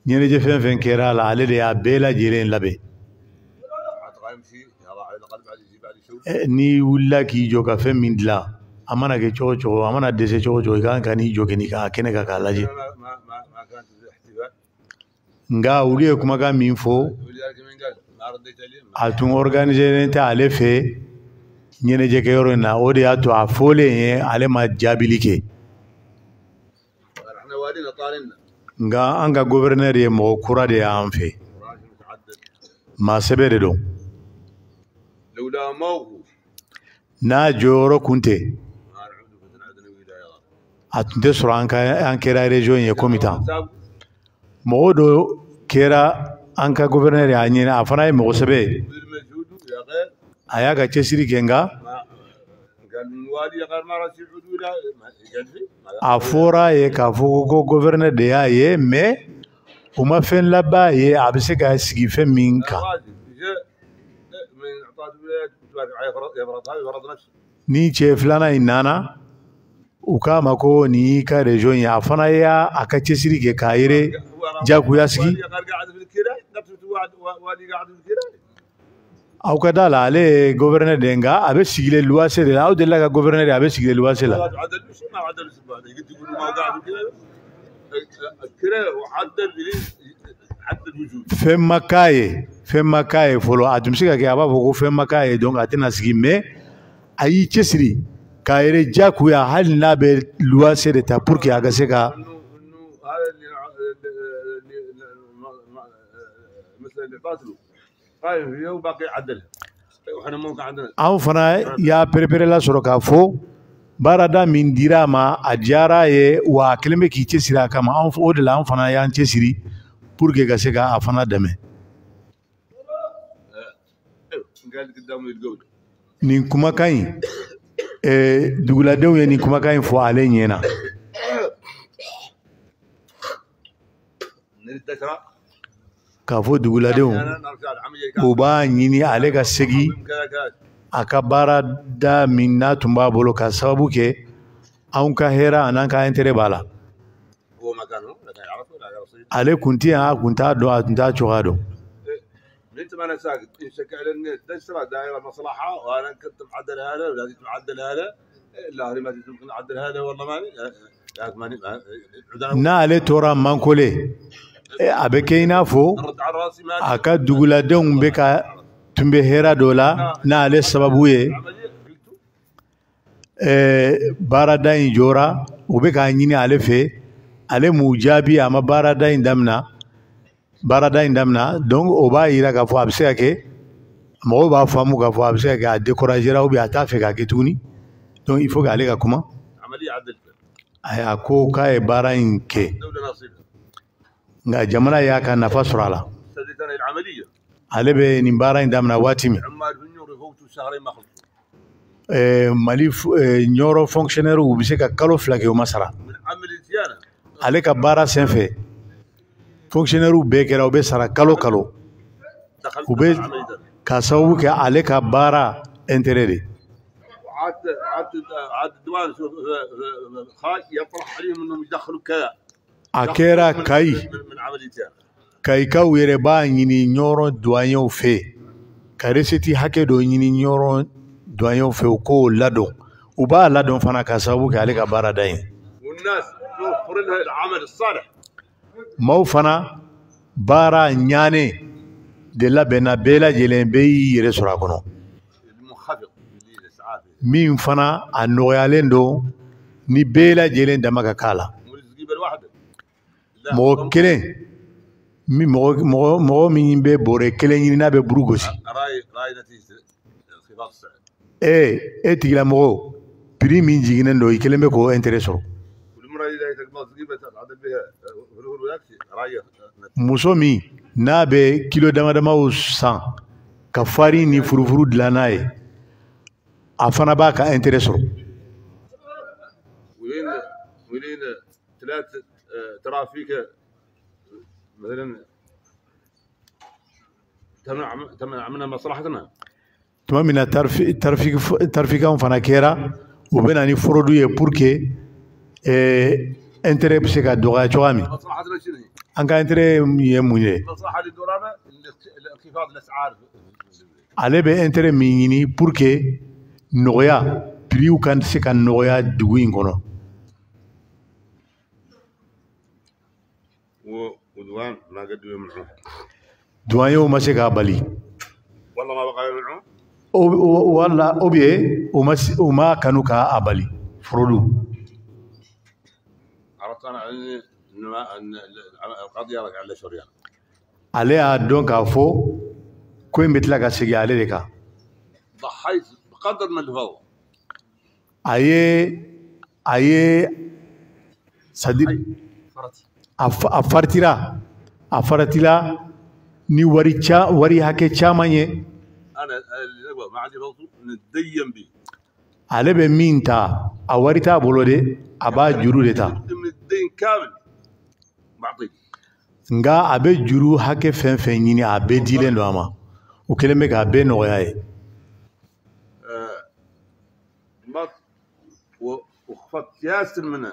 ɲɛnajɛ fɛn fɛn kɛra la ale de y'a bɛɛ lajɛlen labɛn n'i wulila k'i jɔ ka fɛn min dila a mana kɛ cogo cogo a mana dɛsɛ cogo cogo i kan ka n'i jɔ k'i ka kɛnɛ kan k'a lajɛ nka olu ye kumakan min fɔ a tun organiselen tɛ ale fɛ ɲɛnajɛkɛ yɔrɔ in na o de y'a to a fɔlen ye ale ma jaabili kɛ nka an ka guvɛrinɛri ye mɔgɔ kura de y'an fɛ maa sɛbɛ de don n'a jɔyɔrɔ kun tɛ a tun tɛ sɔrɔ an kɛra erezon ye komi tan mɔgɔ dɔ kɛra an ka guvɛrinɛri y'a ɲini a fana ye mɔgɔ sɛbɛ ye a y'a ka cɛsiri kɛ a fɔra a ye k'a fɔ ko gofɛrɛnɛ de y'a ye mɛ u ma fɛn laban ye a bɛ se ka sigi fɛn min kan ni cɛ filanan in nana u k'a ma ko nin y'i ka rezo ye a fana y'a a ka cɛsiri kɛ k'a yere jagoya sigi? aw ka da la ale ye gobernɛr de ye nka a bɛ sigilen luwase de la aw delila ka gobernɛr ye a bɛ sigilen luwase la واحد عدل مش ما عدل بس بعد قلت يقول ما قاعد في الكراء الكراء وعدل إليه عدل وجود fɛn ma k'a ye fɛn ma k'a ye fɔlɔ a tun bɛ se ka kɛ a b'a fɔ ko fɛn ma k'a ye donc a tɛna sigi mɛ a y'i cɛsiri k'a yɛrɛ jagoya hali n'a bɛ luwase de ta pour que a ka se ka انه انه an fana y'a pereperela sɔrɔ k'a fɔ baarada min dira a ma a diyara a ye wa a kelen bɛ k'i cɛsiri a kama o de la an fana y'an cɛsiri pour que ka se k'a fana dɛmɛ nin kumakan ɲi duguladenw ye nin kumakan ɲi fɔ ale ɲɛ k'a fɔ duguladenw u b'a ɲini ale ka كذا a ka baarada min n'a tun b'a bolo ka sababu kɛ anw ka hɛrɛ a n'an ka intérêt b'a la لا ale kun tɛ yan a kun t'a dɔn a tun t'a cogoya dɔn انت ما أنا ساكت ان شكل ان تسرى دائره مصلحه وأنا كنت معدل هذا ولا جيت معدل هذا لا ما ممكن اعدل هذا والله ماني لكن ماني ما- n'ale tora mankole eh, Eh, a bɛ kɛ i n'a fɔ a ka duguladenw bɛ ka tun bɛ hɛra dɔ la n'ale sababu ye. Eh, baarada in jɔra u bɛ k'a ɲini ale fɛ ale m'u jaabi a ma baarada in damina. Baarada in damina donc o b'a yira k'a fɔ a bɛ se ka kɛ mɔgɔw b'a faamu k'a fɔ a bɛ se ka kɛ a découragera ou bien a t'a fɛ k'a kɛ tuguni. Donc il faut que ale ka kuma. A ko k'a ye baara in kɛ. Nka jamana y'a ka nafa sɔrɔ a la ale bɛ nin baara in damina waati min eh, mali eh, ɲɔrɔ fonctionnaire u bɛ se ka kalo fila kɛ o ma sara ale ka baara sen fɛ fonctionnaire bɛɛ kɛra u bɛ sara kalo kalo عمليتي أنا. k'a sababu kɛ ale ka baara intérêt de عاد عاد الديوان خاي يطرح عليهم انهم يدخلوا كذا a kɛra kayi kayikaw yɛrɛ b'a ɲini ɲɔrɔ duwanyew fɛ ka resiti hakɛ dɔ ɲini ɲɔrɔ duwanyew fɛ u k'o ladon u b'a ladon fana ka sababu kɛ ale ka baara da ye maaw fana baara ɲaane de labɛnna bɛɛ lajɛlen bɛɛ y'i yɛrɛ sɔrɔ a kɔnɔ min fana a nɔgɔyalen don ni bɛɛ lajɛlen dama ka k'a la mɔgɔ kelen. min mɔgɔ mɔgɔ mɔgɔ min bɛ bɔrɛ kelen ɲini n'a bɛ buru gosi. Ee eh, e tigilamɔgɔ piri min jiginnen don i kelen bɛ k'o intérêt sɔrɔ muso min n'a bɛ kilo dama damaw san. Ka fari ni furufuru dilan n'a ye. A fana b'a ka intérêt sɔrɔ ترى فيك مثلا تمنع تمنع من مصلحتنا. تمنع ترفيق ترفيق ترفيق فناكيرا وبين اني فرودو بوركي إيه، إنتري بشي كا دوغا تشوامي أنكا إنتري يموني مصلحة للدولار بي إنتري ميني بوركي نويا بريو كان سي كان نويا دوينغونو. دوان ما قد يوم العون دوان يوم ما شيء قابلي والله ما بقى يوم العون أو والله أبي وما وما كانوا كا أبلي فرلو عرفت أنا أن نما أن القضية لك على شريعة عليها دون كافو كوين بتلاقى شيء عليه لك؟ ضحيت بقدر من الفضل أيه أيه صديق a fa- a faritira a faratila ni wari ca wari hakɛ caman ye انا اللي نبغى ما عندي فضل نتدين به ale bɛ min ta a wari t'a bolo de a b'a juru de ta من الدين كامل بعطيك nka a bɛ juru hakɛ fɛn fɛn ɲini a bɛɛ dilen don a ma o kelen bɛ k'a bɛɛ nɔgɔya ye ما و- وخفضت ياسر من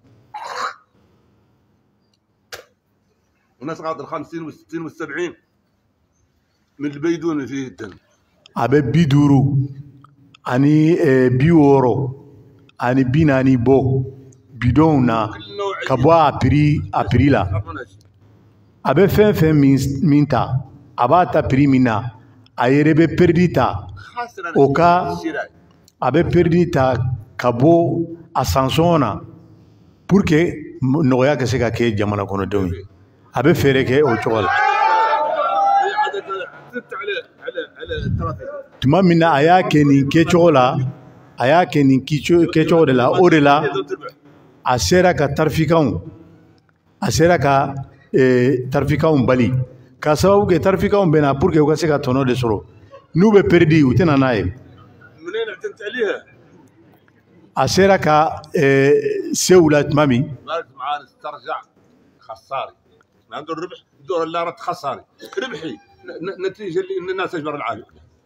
a bɛ bi duuru ani eh, bi wɔɔrɔ ani bi naani bɔ bidɔnw na كل نوع ka bɔ a piri a piri la a bɛ fɛn fɛn min min ta a b'a ta piri min na a yɛrɛ bɛ perdi ta خاسر o ka الشراء a bɛ perdi ta ka bɔ a sansɔngɔ na pour que nɔgɔya ka se ka kɛ jamana kɔnɔdenw ye a bɛ feere kɛ o cogo la tuma min na a y'a kɛ nin kɛcogo la a y'a kɛ nin kɛcogo de la o de la a sera ka tarifikanw a sera ka tarifikanw bali k'a sababu kɛ tarifikanw bɛ na pour que u ka se ka tɔnɔ de sɔrɔ n'u bɛ peredi u tɛna n'a ye a sera ka sew la tuma min عنده الربح دور لا رد خساري ربحي. نتيجة اللي الناس اجبر العالم.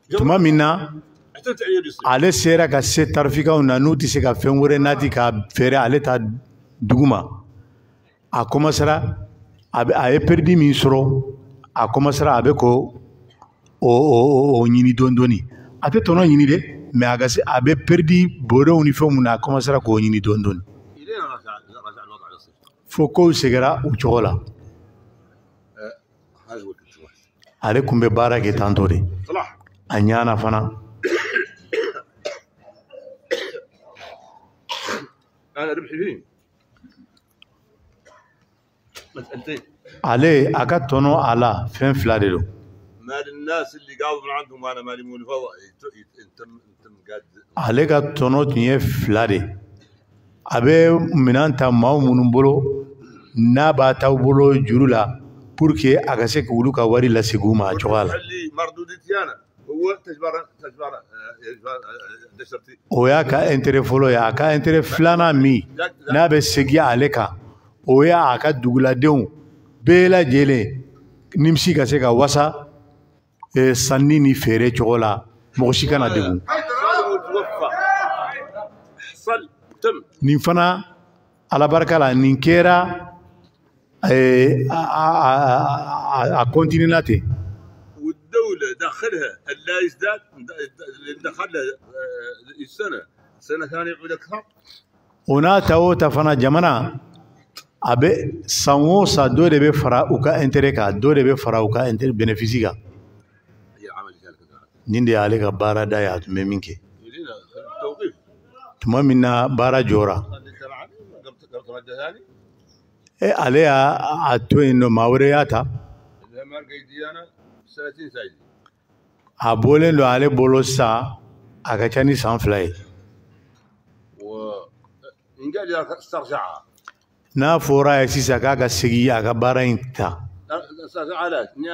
تما منا علي سيرا كاسي ترفيكا ونانو تي سيكا فيموري نادي كا فيري علي تا دوغما اكوما سرا أبي اي بيردي مينسرو. اكوما سرا أبي كو أو أو أو أو نيني دوندوني اتي تونو نيني دي مي اغاسي أبي بيردي بورو يونيفورم نا اكوما سرا كو نيني دون فوكو سيغرا وچولا ale kun bɛ baara kɛ tantɔ de. A ɲana fana. Ale a ka tɔnɔ a la fɛn fila de don. Ale ka tɔnɔ tun ye fila de. A bɛ minan ta maa minnu bolo. N'a b'a ta bolo juru la. pour que a ka se ka wari lasegin ma a cogoya la ka intérêt fɔlɔ ye a ka intérêt filanan min n'a bɛ segin ale kan o y'a ka duguladenw bɛɛ lajɛlen ka se ka wasa. E Sanni ni feere cogo la mɔgɔ si kana fana alabarika la nin kɛra إيه والدولة داخلها لا يزداد دخل السنة سنه ثانية عود أكثر هنا تو تفنا جمنا ابي سانو سا دو دي انتريكا دو دي بي فرا أو نين دي عليك بارا دايا ميمينكي توقيف تمام بارا جورا عليها عتوين ماورياتا أبولي لو علي بولوسا أكاشاني سانفلاي و إنجاز استرجعها na fora ya sisa kaga sigi ya ga barayin ta أستاذ علاء اني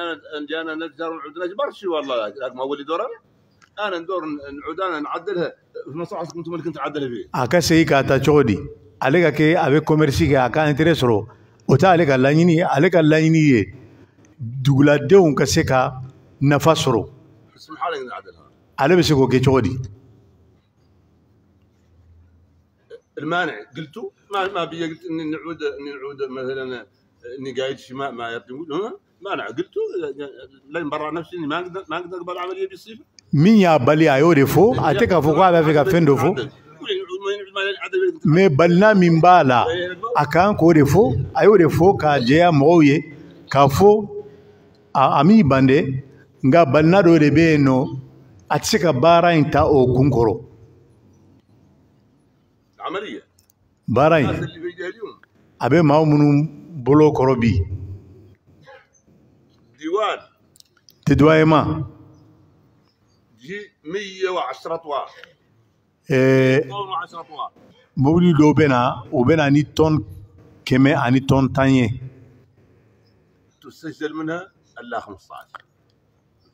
أنا أنا نجار نعود نجبر شي والله لكن ما ولي دور أنا ندور نعود أنا نعدلها في مصلحتكم أنتم اللي كنت تعدلها فيه اكا سيكا تا تشودي aleka ke abe commerce ke aka interest ro. Uta aleka lanyini aleka lanyini ye. Dugula de un ka seka nafasro subhanallahi alabe se ko ke المانع قلتوا ما ما بي قلت ان نعود ان نعود مثلا اني قايد ما ما يقول مانع قلتوا لا برا نفسي ما أقدر ما أقدر اقبل عمليه بالصفه مين يا بالي ايوري فو اتيكا فو كوا بافيكا فين دو فو mɛ balina min b'a la a kan k'o de fɔ a y'o de fɔ k'a jɛya mɔgɔw ye k'a fɔ a m'i bande nka balina dɔ de bɛ yen nɔ a tɛ se ka baara in ta o kun kɔrɔ baara in a bɛ maa minnu bolo kɔrɔ bi tɛ dɔgɔyama Eh, mobili dɔw bɛ na o bɛ na ni tɔn kɛmɛ ani tɔn tan ye.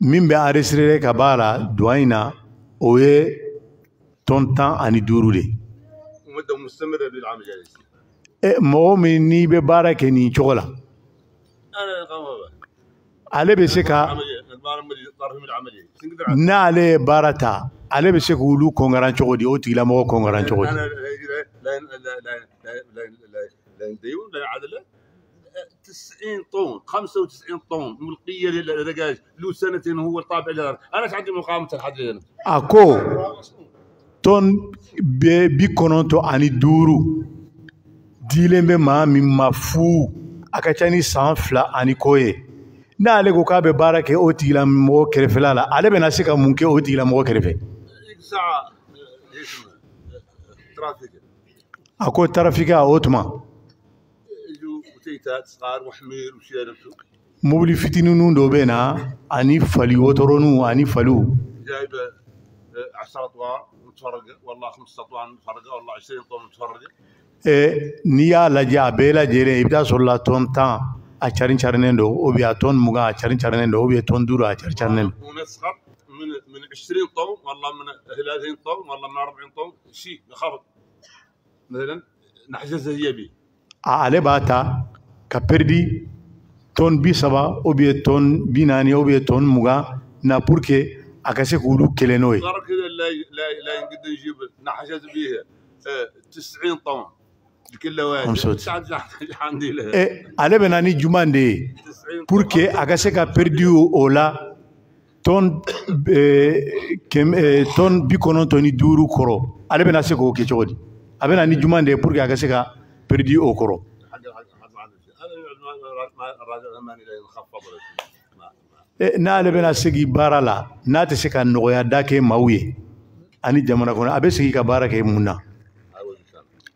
Min bɛ enregistré ka b'a la duwa in na o ye tɔn tan ani duuru de ye. Eh, mɔgɔ min n'i bɛ baara kɛ nin cogo la ale bɛ se ka n'ale ye baara ta ale bɛ se k'olu kɔnkaran cogo di o tigilamɔgɔ kɔnkaran cogo di. ديون عدله 90 طن 95 طن ملقيه للرجاج له سنتين هو طابع لنا أنا إيش عندي مقاومه لحد هنا اكو طن بيكونون تو اني دورو dilen bɛ maa min ma fu a ka ca ni san fila ani kɔ ye n'ale ko k'a bɛ baara kɛ o tigilamɔgɔ kɛrɛfɛla la ale bɛna se ka mun kɛ o tigilamɔgɔ kɛrɛfɛ ساعه ايش ترافيك a ko tarafika o tuma يجوا وتيتات صغار وحمير وشيء نفسه mobili fitininw dɔ bɛ na ani fali wotoroninw ani faliw جايبه 10 اطوار متفرقه والله خمس اطوار متفرقه والله 20 طن متفرقه ɛ n'i y'a lajɛ a bɛɛ lajɛlen i bɛ taa sɔrɔ la tɔn tan a carin carinen don ou bien a tɔn mugan a carin carinen don ou bien tɔn duuru a carin carinen don ونسخر من من 20 طن والله من 30 طن والله من 40 طن شيء خرب مثلا نحجزها هي به ta ka perdi tɔn bi saba ou bien tɔn bi naani ou bien tɔn mugan na pour que a ka se k'olu kelen n'o ye نحجز بيها آه، 90 طن لكل واحد خمسة وتسعين. تعال جا- عندي لها ɛ ale bɛ na ni juman de ye 90 pour que a ka se ka perdi o la ton tɔn bi kɔnɔntɔn ni duuru kɔrɔ ale bɛna se k'o kɛ cogo di? A bɛna ni juma de ye pour que a ka se ka perdi o kɔrɔ. Eh, n'ale bɛna segi baara la n'a tɛ se ka nɔgɔya da kɛ maaw ye. Ani jamana kɔnɔ a bɛ segi ka baara kɛ mun na?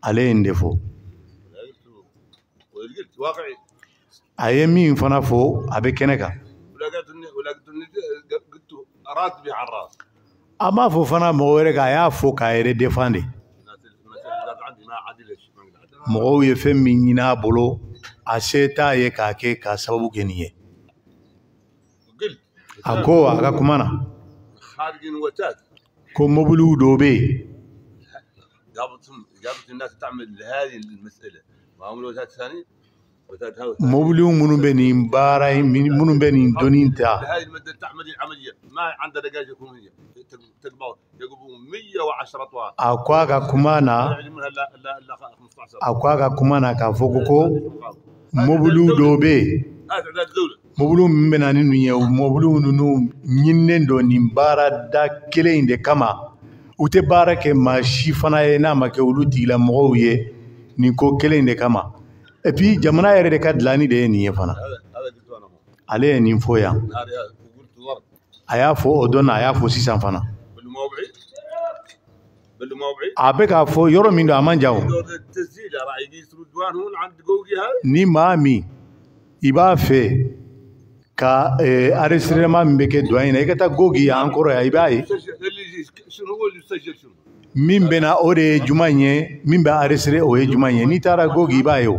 Ale ye nin de fɔ. A ye min fana fɔ a bɛ kɛnɛ kan. الناس المسألة قالت عندي ما عادي ليش ما قلت mɔgɔw ye fɛn min ɲini a bolo a se t'a ye k'a kɛ k'a sababu kɛ nin ye قلت a ko a ka kuma na خارج وتات ko mobiliw dɔw bɛ yen mobili minnu bɛ nin baara minnu bɛ nin dɔnni ta a ko a ka kuma na a ko a ka kuma na k'a fɔ ko ko mobiliw dɔw bɛ yen mobiliw min bɛ na ni nin ye mobiliw ninnu ɲininen don nin baarada kelen in de kama u tɛ baara kɛ maa si fana ye n'a ma kɛ olu tigilamɔgɔw ye nin ko kelen in de kama. et puis jamana yɛrɛ de ka dilani de ye nin ye fana. Ale ye nin fɔ yan. A y'a fɔ o dɔn na a y'a fɔ sisan fana. A bɛ k'a fɔ yɔrɔ min don a man jan o. Ni maa min i b'a fɛ ka eh, enregistrement min bɛ kɛ dɔn in na. I ka taa gogi yan kɔrɔ yan i b'a ye. Min bɛ na o de ye juma in ye min bɛ enregistrer o ye juma ye. N'i taara gogi i b'a ye o.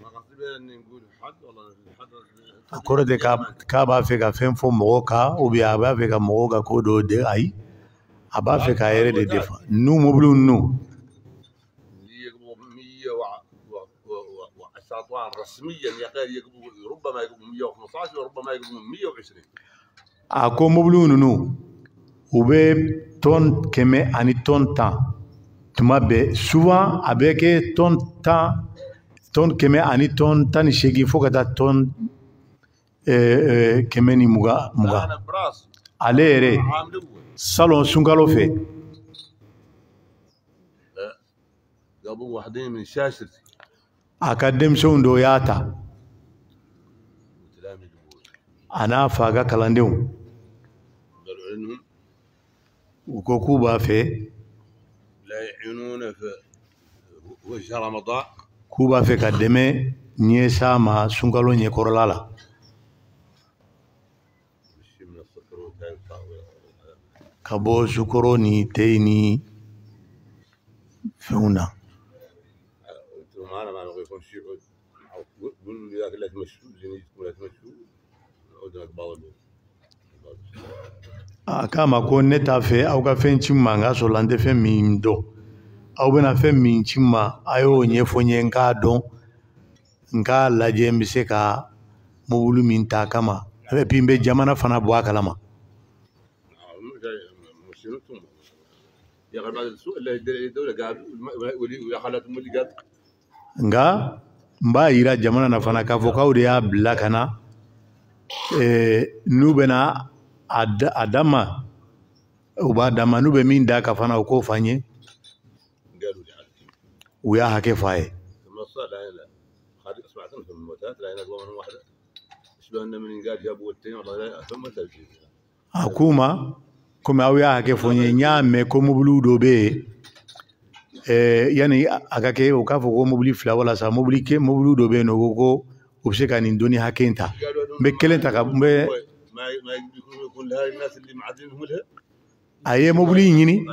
a kɔrɔ tɛ k'a b'a fɛ ka fɛn fɔ mɔgɔw kan a b'a fɛ ka mɔgɔw ka ko dɔ de ayi a b'a fɛ k'a yɛrɛ de defa nu mobili ninnu. a ko mobili ninnu u bɛ tɔn kɛmɛ ani tɔn tan tuma bɛɛ souvent a bɛ kɛ tɔn tan tɔn kɛmɛ ani tɔn tan ni seegin fo ka taa tɔn Eh, eh, kɛmɛ ni mugan mugan ale yɛrɛ salon sunkalo fɛ. A ka denmisɛnw dɔw y'a ta. A n'a fa ka kalandenw. U ko k'u b'a fɛ. K'u b'a fɛ ka dɛmɛ ɲɛs'a ma sunkalo ɲɛkɔrɔla la. ka bɔ ni teyi ni fɛnw na a ko ne t'a fɛ aw ka fɛn ci n ma n k'a sɔrɔ la n tɛ fɛn min dɔn aw bɛna fɛn min ci ma a y'o ɲɛfɔ n ye n k'a dɔn n k'a lajɛ n bɛ se ka mobili min ta a kama et puis n bɛ jamana fana bɔ a kalama. يا اخي بعد السوق اللي الدوله قاعد ويا خالتهم اللي قاعد nka n b'a yira jamana na fana k'a fɔ k'aw de y'a bila ka na eh, n'u bɛna a da- a d'a ma u b'a d'a ma n'u bɛ min d'a kan fana u k'o fɔ an ye قالوا لي عاد u y'a hakɛ fɔ a ye لما صار لا لا هذه سمعت في الموتات لا هنا قوم واحده اشبه ان من قال جابوا التين والله لا ثم تجي a k'u ma komi aw y'a hakɛ fɔ n ye n y'a mɛn ko mobiliw dɔ bɛ yen yanni a ka kɛ u k'a fɔ ko mobili fila walasa mobili ke mobiliw dɔ bɛ yen nɔ ko ko u bɛ se ka nin dɔnni hakɛ in ta n bɛ kelen ta ka n bɛ a ye mobili ɲini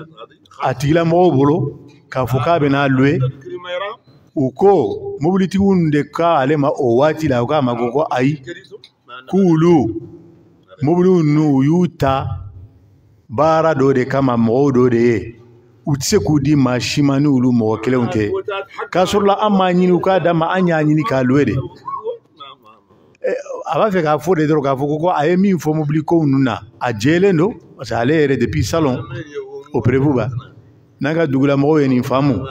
a tigilamɔgɔw bolo k'a fɔ k'a bɛ n'a loué u ko mobilitigiw de k'ale ma o waati la u k'a ma ko ayi k'ulu mobili ninnu u y'u ta. Baara dɔ de kama mɔgɔw dɔ de ye u tɛ se k'u di maa si ma ni olu mɔgɔ kelenw tɛ k'a sɔrɔ la an m'a ɲini u k'a d'a ma an y'a ɲini k'a luwe de a b'a fɛ k'a fɔ de dɔrɔn k'a fɔ ko ko a ye min fɔ mobili kow ninnu na a jɛlen don parce que ale yɛrɛ depuis salon au prévu ba n'an ka dugulamɔgɔw ye nin faamu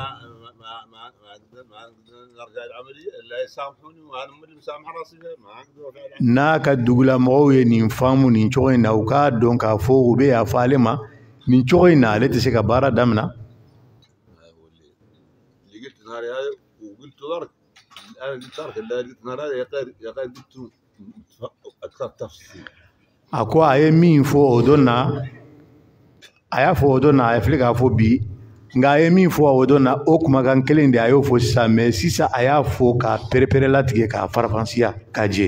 n'a ka dugulamɔgɔw ye nin faamu nin cogo in na u k'a dɔn k'a fɔ u ya yafa ale ma. Nin cogo in na ale tɛ se ka baara damina a ko a ye min fɔ o don na a y'a fɔ o don na a ye k'a fɔ bi nka a ye min fɔ o don na o kumakan kelen de a y'o fɔ sisan mɛ sisan a y'a fɔ ka pɛrɛpɛrɛ latigɛ k'a farafansiya ka jɛ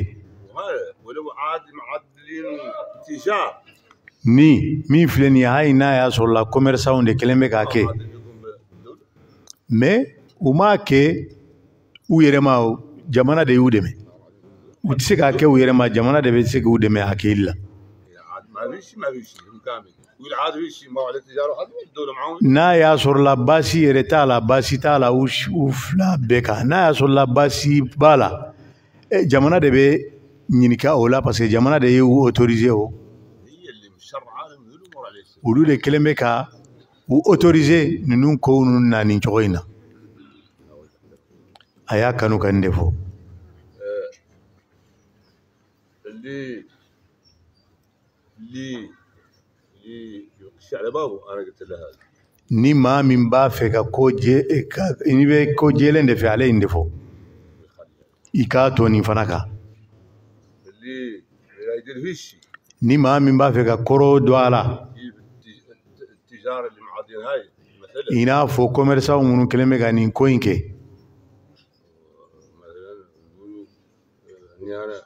ni min filɛ nin ye hali n'a y'a sɔrɔ la de kelen bɛ k'a kɛ mɛ u m'a kɛ u yɛrɛ ma jamana de y'u dɛmɛ u tɛ se k'a kɛ u yɛrɛ ma jamana de bɛ se k'u dɛmɛ hakili la. n'a y'a sɔrɔ la baasi yɛrɛ t'a la baasi t'a la u fila bɛɛ kan n'a la baasi b'a la jamana de bɛ ɲininka o parce que jamana de ye u autoriser o olu de kelen bɛ ka u autoriser ninnu kow ninnu na nin na a kanu ka nin de fɔ. يخش على بابه أنا قلت له هذا ni maa min b'a fɛ ka ko jɛ eh, ka n'i bɛ ko jɛlen de fɛ ale ye nin de fɔ i k'a to nin fana kan اللي يدير فيه شيء ni maa min b'a fɛ ka kɔrɔ don a la يجيب التج- التجار اللي معادين هاي مثلا i n'a fɔ commerçant minnu kelen bɛ ka nin ko in kɛ مثلا آه، اني أنا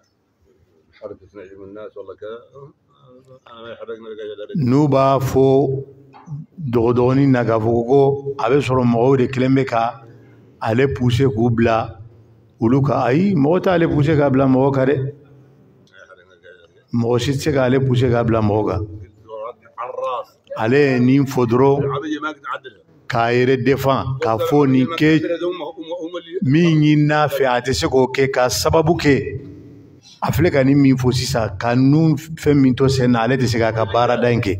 حركه نعيم الناس والله كذا n'u b'a fɔ dɔgɔdɔgɔnin na k'a fɔ ko a bɛ sɔrɔ mɔgɔw de kelen bɛ ka ale puse k'u bila olu kan ayi mɔgɔ t'ale puse k'a bila mɔgɔ kan dɛ. Mɔgɔ si tɛ se k'ale puse k'a bila mɔgɔ kan. Ale ye nin fɔ dɔrɔn k'a yɛrɛ defan k'a fɔ nin kɛ min ɲin'a fɛ a tɛ se k'o kɛ k'a sababu kɛ a filɛ ka nin min fɔ sisan ka nun fɛn min to sen na ale tɛ se k'a ka baarada in kɛ.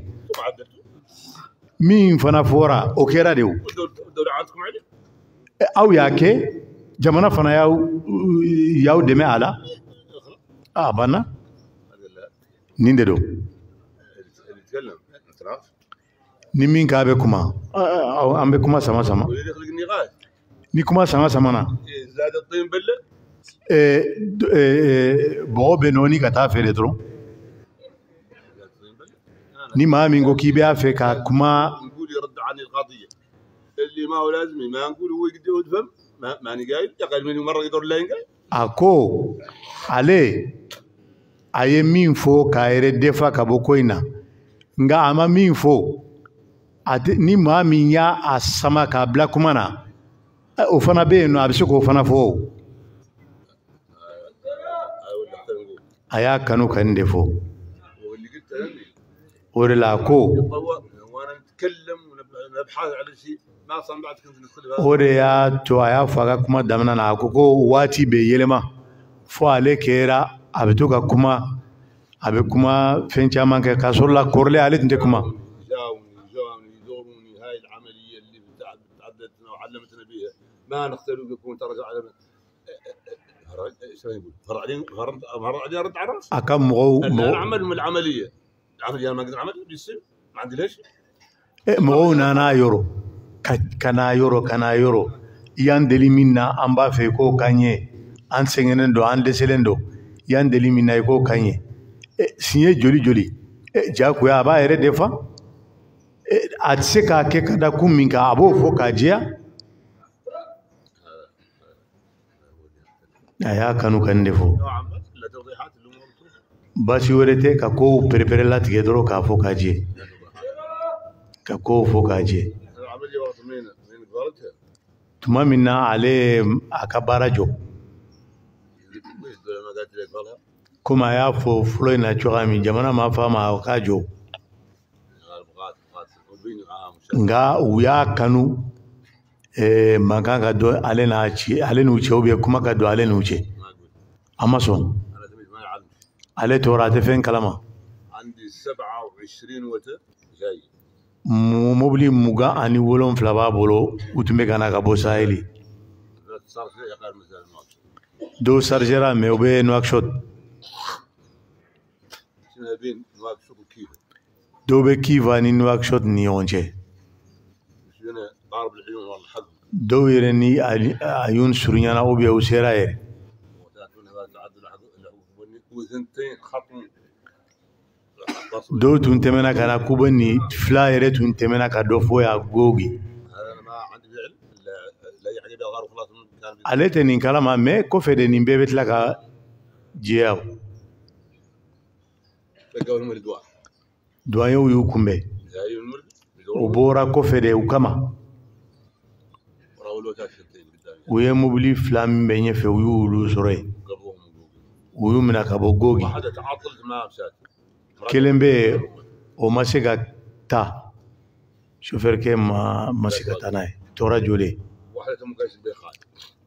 Min fana fɔra o kɛra de o. Aw y'a kɛ jamana fana y'aw dɛmɛ a la. A banna. Nin de don ni min k'a bɛ kuma an bɛ kuma sama sama. Ni kuma sama sama na mɔgɔ bɛ nɔni ka taa feere dɔrɔn ni maa min ko k'i b'a fɛ ka kuma a ko ale a ye min fɔ k'a yɛrɛ defa ka bɔ ko in na nka a ma min fɔ ni maa min y'a sama k'a bla kuma na o fana bɛ yen nɔ k'o fana fɔ. A y'a kanu ka nin de fɔ la ko y'a to a y'a fɔ a ka kuma daminɛ na ko ko waati fo ale kɛra a ka kuma a kuma fɛn caman k'a la ale tun kuma ما نختلف بكم ترجع على إيش يقول؟ هر علينا هر علينا رد على راسي a ka mɔgɔw أنا اعمل من العملية العملية أنا ما أقدر اعمل بيصير ما عندي ليش e, min na an b'a fɛ i k'o k'an ye an sɛgɛnnen don an dɛsɛlen don i y'an deli min na i k'o k'an ye e, siɲɛ joli joli e, jagoya a b'a yɛrɛ defa e, a tɛ se k'a kɛ ka da kun min kan a b'o fɔ k'a jɛya a y'a kanu kani de fɔ basi wɛrɛ tɛ ka kow perepere latigɛ dɔrɔn k'a fɔ k'a jɛ ka kow fɔ k'a jɛ tuma min na ale a ka baara jɔ komi a y'a fɔ fɔlɔ in na cogoya min jamana ma f'a ma a k'a jɔ nka u y'a kanu Eh, mankan ka don ale n'a cɛ ale n'u cɛ kuma ka don ale n'u cɛ a ma sɔn ale tora a tɛ fɛn kalama mobili mugan ani wolonfila b'a bolo u tun bɛ ka na ka bɔ saheli dɔw sarijɛra mɛ u bɛ nuwakisɔt dɔw bɛ kiiva ni nuwakisɔt ni ɲɔgɔn cɛ Dɔw yɛrɛ ni a y'u surunyana u sera yɛrɛ. Dɔw tun tɛmɛna ka na k'u bɛ fila yɛrɛ tun tɛmɛna ka dɔ fɔ y'a gogi. Ale tɛ nin kalama mɛ kɔfɛ de nin bɛɛ bɛ tila ka jɛya duwayew y'u kunbɛn. O bɔra kɔfɛ de u kama. u ye mobili fila min bɛ ɲɛfɛ u y'olu sɔrɔ yen. U y'u minɛ ka bɔ gogi. Kelen bɛ yen o ma se ka taa. Sofɛrikɛ ma ma se ka taa n'a ye. Tora joli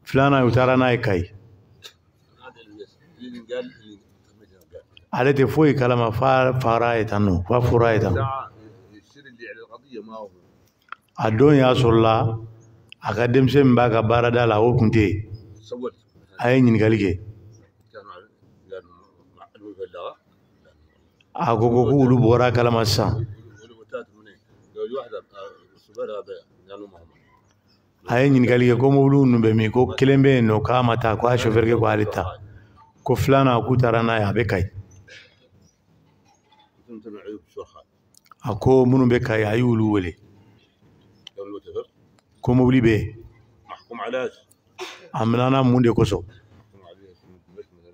filanan u taara n'a ye kayi. Ale tɛ foyi kalama fa fara ye tan nɔ fa fɔra ye tan a don y'a sɔrɔla a ka denmisɛn min b'a ka baarada la o kun tɛ yen a ye ɲininkali kɛ a ko ko k'olu bɔra a kalama sisan a ye ɲininkali kɛ ko mobiliw ninnu bɛ min ko kelen bɛ yen nɔ k'a ma taa ko a sofɛrikɛ ko ale ta ko filanan k'u taara n'a ye a bɛ kayi a ko minnu bɛ kayi a y'olu wele. Ko mobili bɛ yen محكوم إيش؟ a minɛna mun de kosɔn محكوم عليه مش مثلا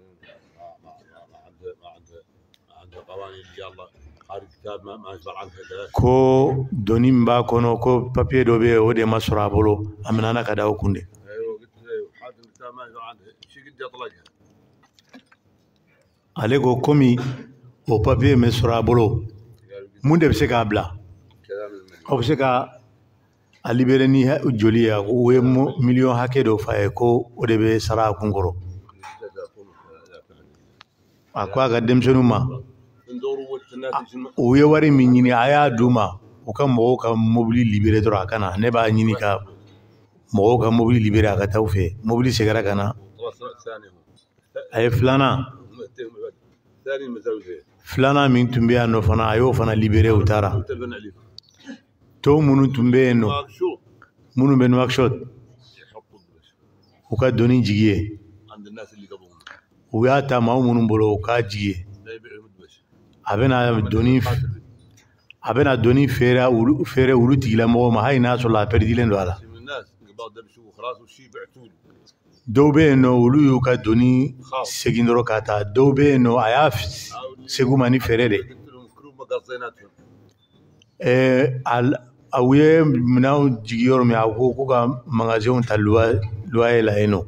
ما عنده ما عنده عنده قوانين يلا قارئ كتاب ما ما يشبع عنها كذا ko doni min b'a kɔnɔ ko papiye dɔ bɛ yen o de ma sɔrɔ a bolo a minɛna ka da o kun de أيوه قلت له حاكم الكتاب ما يشبع عنها شي قد يطلقها ale ko komi o papiye min sɔrɔ a bolo قالوا قد mun de bɛ se k'a bila كلام aw bɛ se ka a libere ni joli ya o ye miliyɔn hakɛ dɔ ko o de sara a kun a ko a ka denmisɛnninw ma u ye wari min ɲini a y'a d'u u ka mɔgɔw ka mobili libere dɔrɔn a ne b'a ɲini ka mɔgɔw ka mobili libere a ka taa fe mobili sɛgɛra kana. Ay flana. Flana min tun bɛ yan fana a fana libere u Tɔw minnu tun bɛ yen nɔ minnu bɛ Nouakchott u ka dɔnni jigi ye u y'a ta maa minnu bolo u k'a jigi a bɛna dɔnni a bɛna dɔnni feere olu feere olu tigilamɔgɔw ma hali n'a sɔrɔ a pɛridilen don a la dɔw bɛ yen nɔ olu y'u ka dɔnni segin dɔrɔn ka taa dɔw bɛ yen nɔ a y'a segu ma ni fɛɛrɛ de ɛɛ a u ye minɛnw jigi yɔrɔ min a ko ko ka magazinw ta luwaye la yen nɔ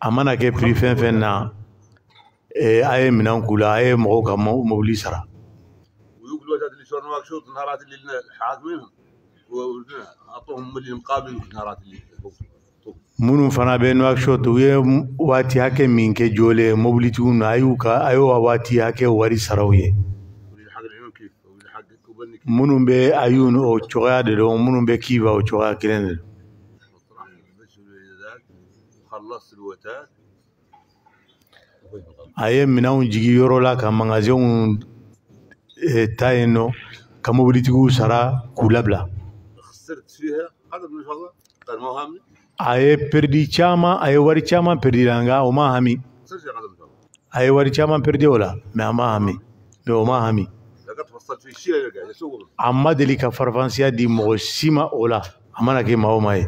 a mana kɛ piri fɛn fɛn na a ye minɛn k'u la a ye mɔgɔw ka mobili sara minnu fana bɛ nuwakisɔt u ye waati hakɛ min kɛ jɔlen mobilitigiw na a y'u ka a y'o waati hakɛ wari saraw ye minnu bɛ ayun o cogoya de don minnu bɛ kiba o cogoya kelen de a ye minɛnw jigi yɔrɔ la ka magazinw e, ta yen nɔ ka mobilitigiw sara k'u labila a ye peredi caman a ye wari caman peredi la nka o ma hami. A ye wari caman peredi o la mɛ a ma hami mɛ o ma hami. a ma deli ka farafasiya di mɔgɔ si ma o la a mana kɛ maa o maa ye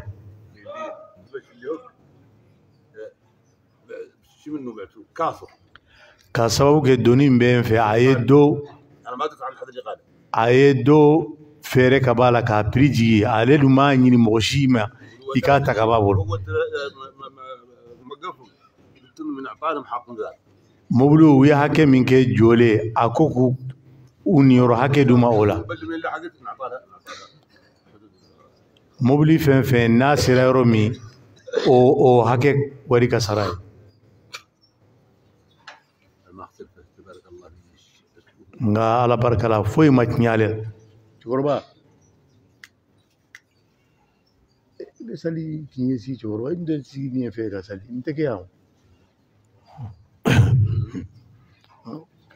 k'a sababu kɛ doni min bɛ n fɛ a ye do a ye do fɛɛrɛ ka b'a la k'a piri jigi ale dun b'a ɲini mɔgɔ si ma i k'a ta ka b'a bolo. Mobili u ye hakɛ min kɛ jole. A ko k'u u niyɔrɔ hakɛ d'u ma o la بل من اللي حقت نعطاها نعطاها mobili fɛn fɛn n'a sera yɔrɔ min o o hakɛ wari ka sara ye ما اختلفت تبارك الله فيك. k'i ɲɛsi cɛkɔrɔba i tɛ sigi nin fɛ ka sali n tɛ kɛ yan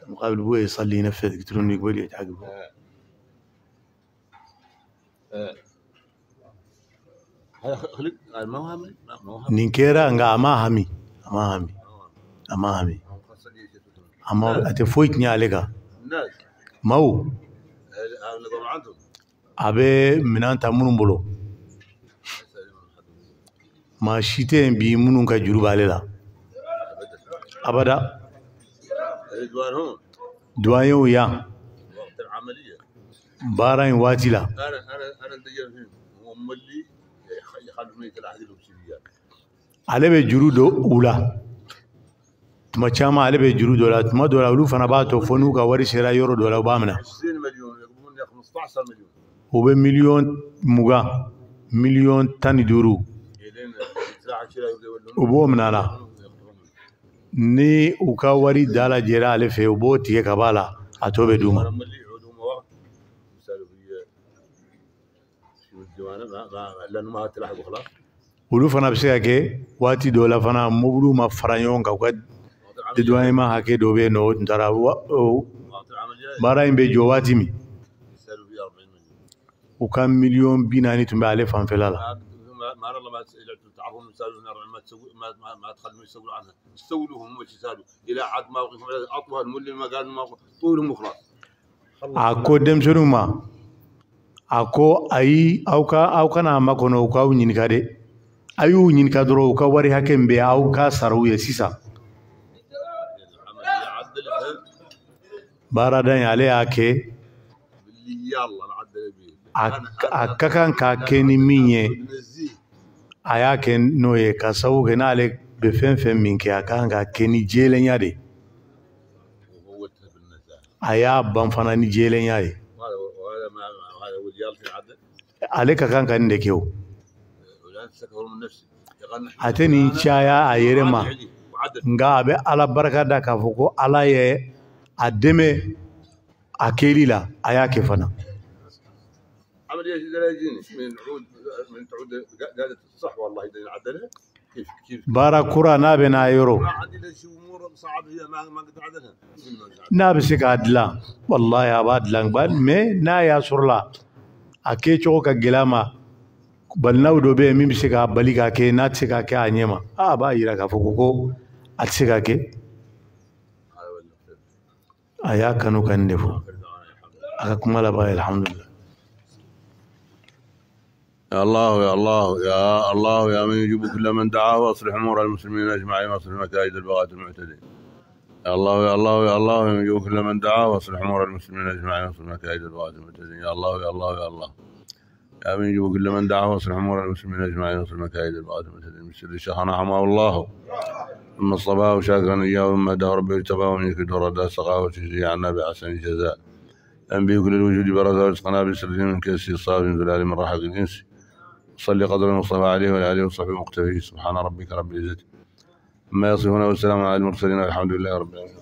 مقابل أبوي يصلي ينفذ. يقتلوني قبل يتعقبوا آه. آه. هذا خليك آه، ما هو هامي نينكيرا انغا أما هامي اما هامي اما هامي اما اتفويت ني عليك ماو أبي من انت امون بلو ما شيتين بي منون كجرو بالي لا أبدا. ridwan hum duwayen wuya baarayin waati la ale bɛ juru don u la tuma caman ale bɛ juru dɔ la tuma dɔ la olu fana b'a to fo n'u ka wari sera yɔrɔ dɔ la u b'a minɛ u bɛ miliyɔn mugan miliyɔn tan ni. ni u ka wari alefe ubo ale kabala u duma. Tigɛ ka b'a la a tɔ olu fana bɛ se ka kɛ waati dɔ la fana mobiliw ma fara ɲɔgɔn kan u ka uka hakɛ dɔ bɛ yen nɔ o tun taara baara in bɛ jɔ waati min u ka miliyɔn bi naani tun bɛ ale fanfɛla la ما ما ما تعرفون يسالون ما تسوي ما ما, ما تخلوا يسولوا عنها استولوا هم وش يسالوا؟ إلى عاد ما أطول المولي ما قال ما طولهم وخلاص a ko denmisɛnninw ma a ko ayi aw ka aw kana a makɔnɔ u k'aw ɲininka dɛ a y'u ɲininka dɔrɔn u ka wari bɛ yen aw ka sara u ye sisan العملية عدلتها baarada in ale y'a kɛ باللي يلا نعدل به a a ka kan ka a y'a kɛ n'o ye ka sabu kɛ n'ale bɛ fɛn fɛn min kɛ a kan ka kɛ ni jɛlenya de a y'a ban fana ni jɛlenya ye. Ale ka kan ka nin de kɛ o. A tɛ nin caya a yɛrɛ ma. Nka a bɛ ala barika da k'a fɔ ko ala ye a dɛmɛ a kɛli la a y'a kɛ fana. من عود من تعود قاعدة الصح والله إذا عدلها كيف كيف ما عندي لا شيء أمور صعب هي ما ما قدر عدلها n'a bɛ se k'a dilan walahi a b'a dilan ba mɛ n'a y'a sɔrɔ la a kɛcogo ka gɛlɛ a ma balinaw dɔ bɛ yen min bɛ se k'a bali k'a kɛ n'a tɛ se k'a kɛ a ɲɛ ma a b'a yira k'a fɔ ko ko a tɛ se k'a kɛ هذا ولا a y'a kanu ka nin de fɔ فرد أنا الحمد لله a ka kuma laban ye alhamdulilah يا الله يا الله يا الله يا من يجيب كل من دعاه واصلح أمور المسلمين أجمعين واصلح مكائد البغاة المعتدين. يا الله يا الله يا الله يا من يجيب كل من دعاه واصلح أمور المسلمين أجمعين واصلح مكائد البغاة المعتدين. يا الله يا الله يا الله يا من يجيب كل من دعاه واصلح أمور المسلمين أجمعين واصلح مكائد البغاة المعتدين. من شر شيخنا حماه الله. ثم اصطفاه شاكرا اياه وما ده ربي ارتباه ومن يكد سقاه وتجزي عنا بأحسن الجزاء أن به كل الوجود برزا ورزقنا بسر من كيس صاب ذو العالم من راحة الإنس. صلي قدر المصطفى عليه وعلى آله وصحبه المقتفي سبحان ربك رب العزة ما يصفون والسلام على المرسلين والحمد لله رب العالمين.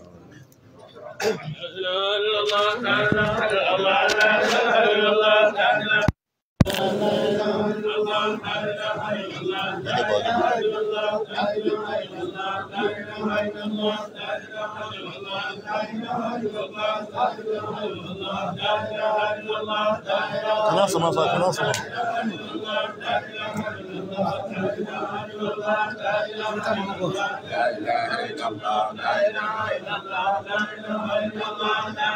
Canasta, masa, canasta. La ilaha aku.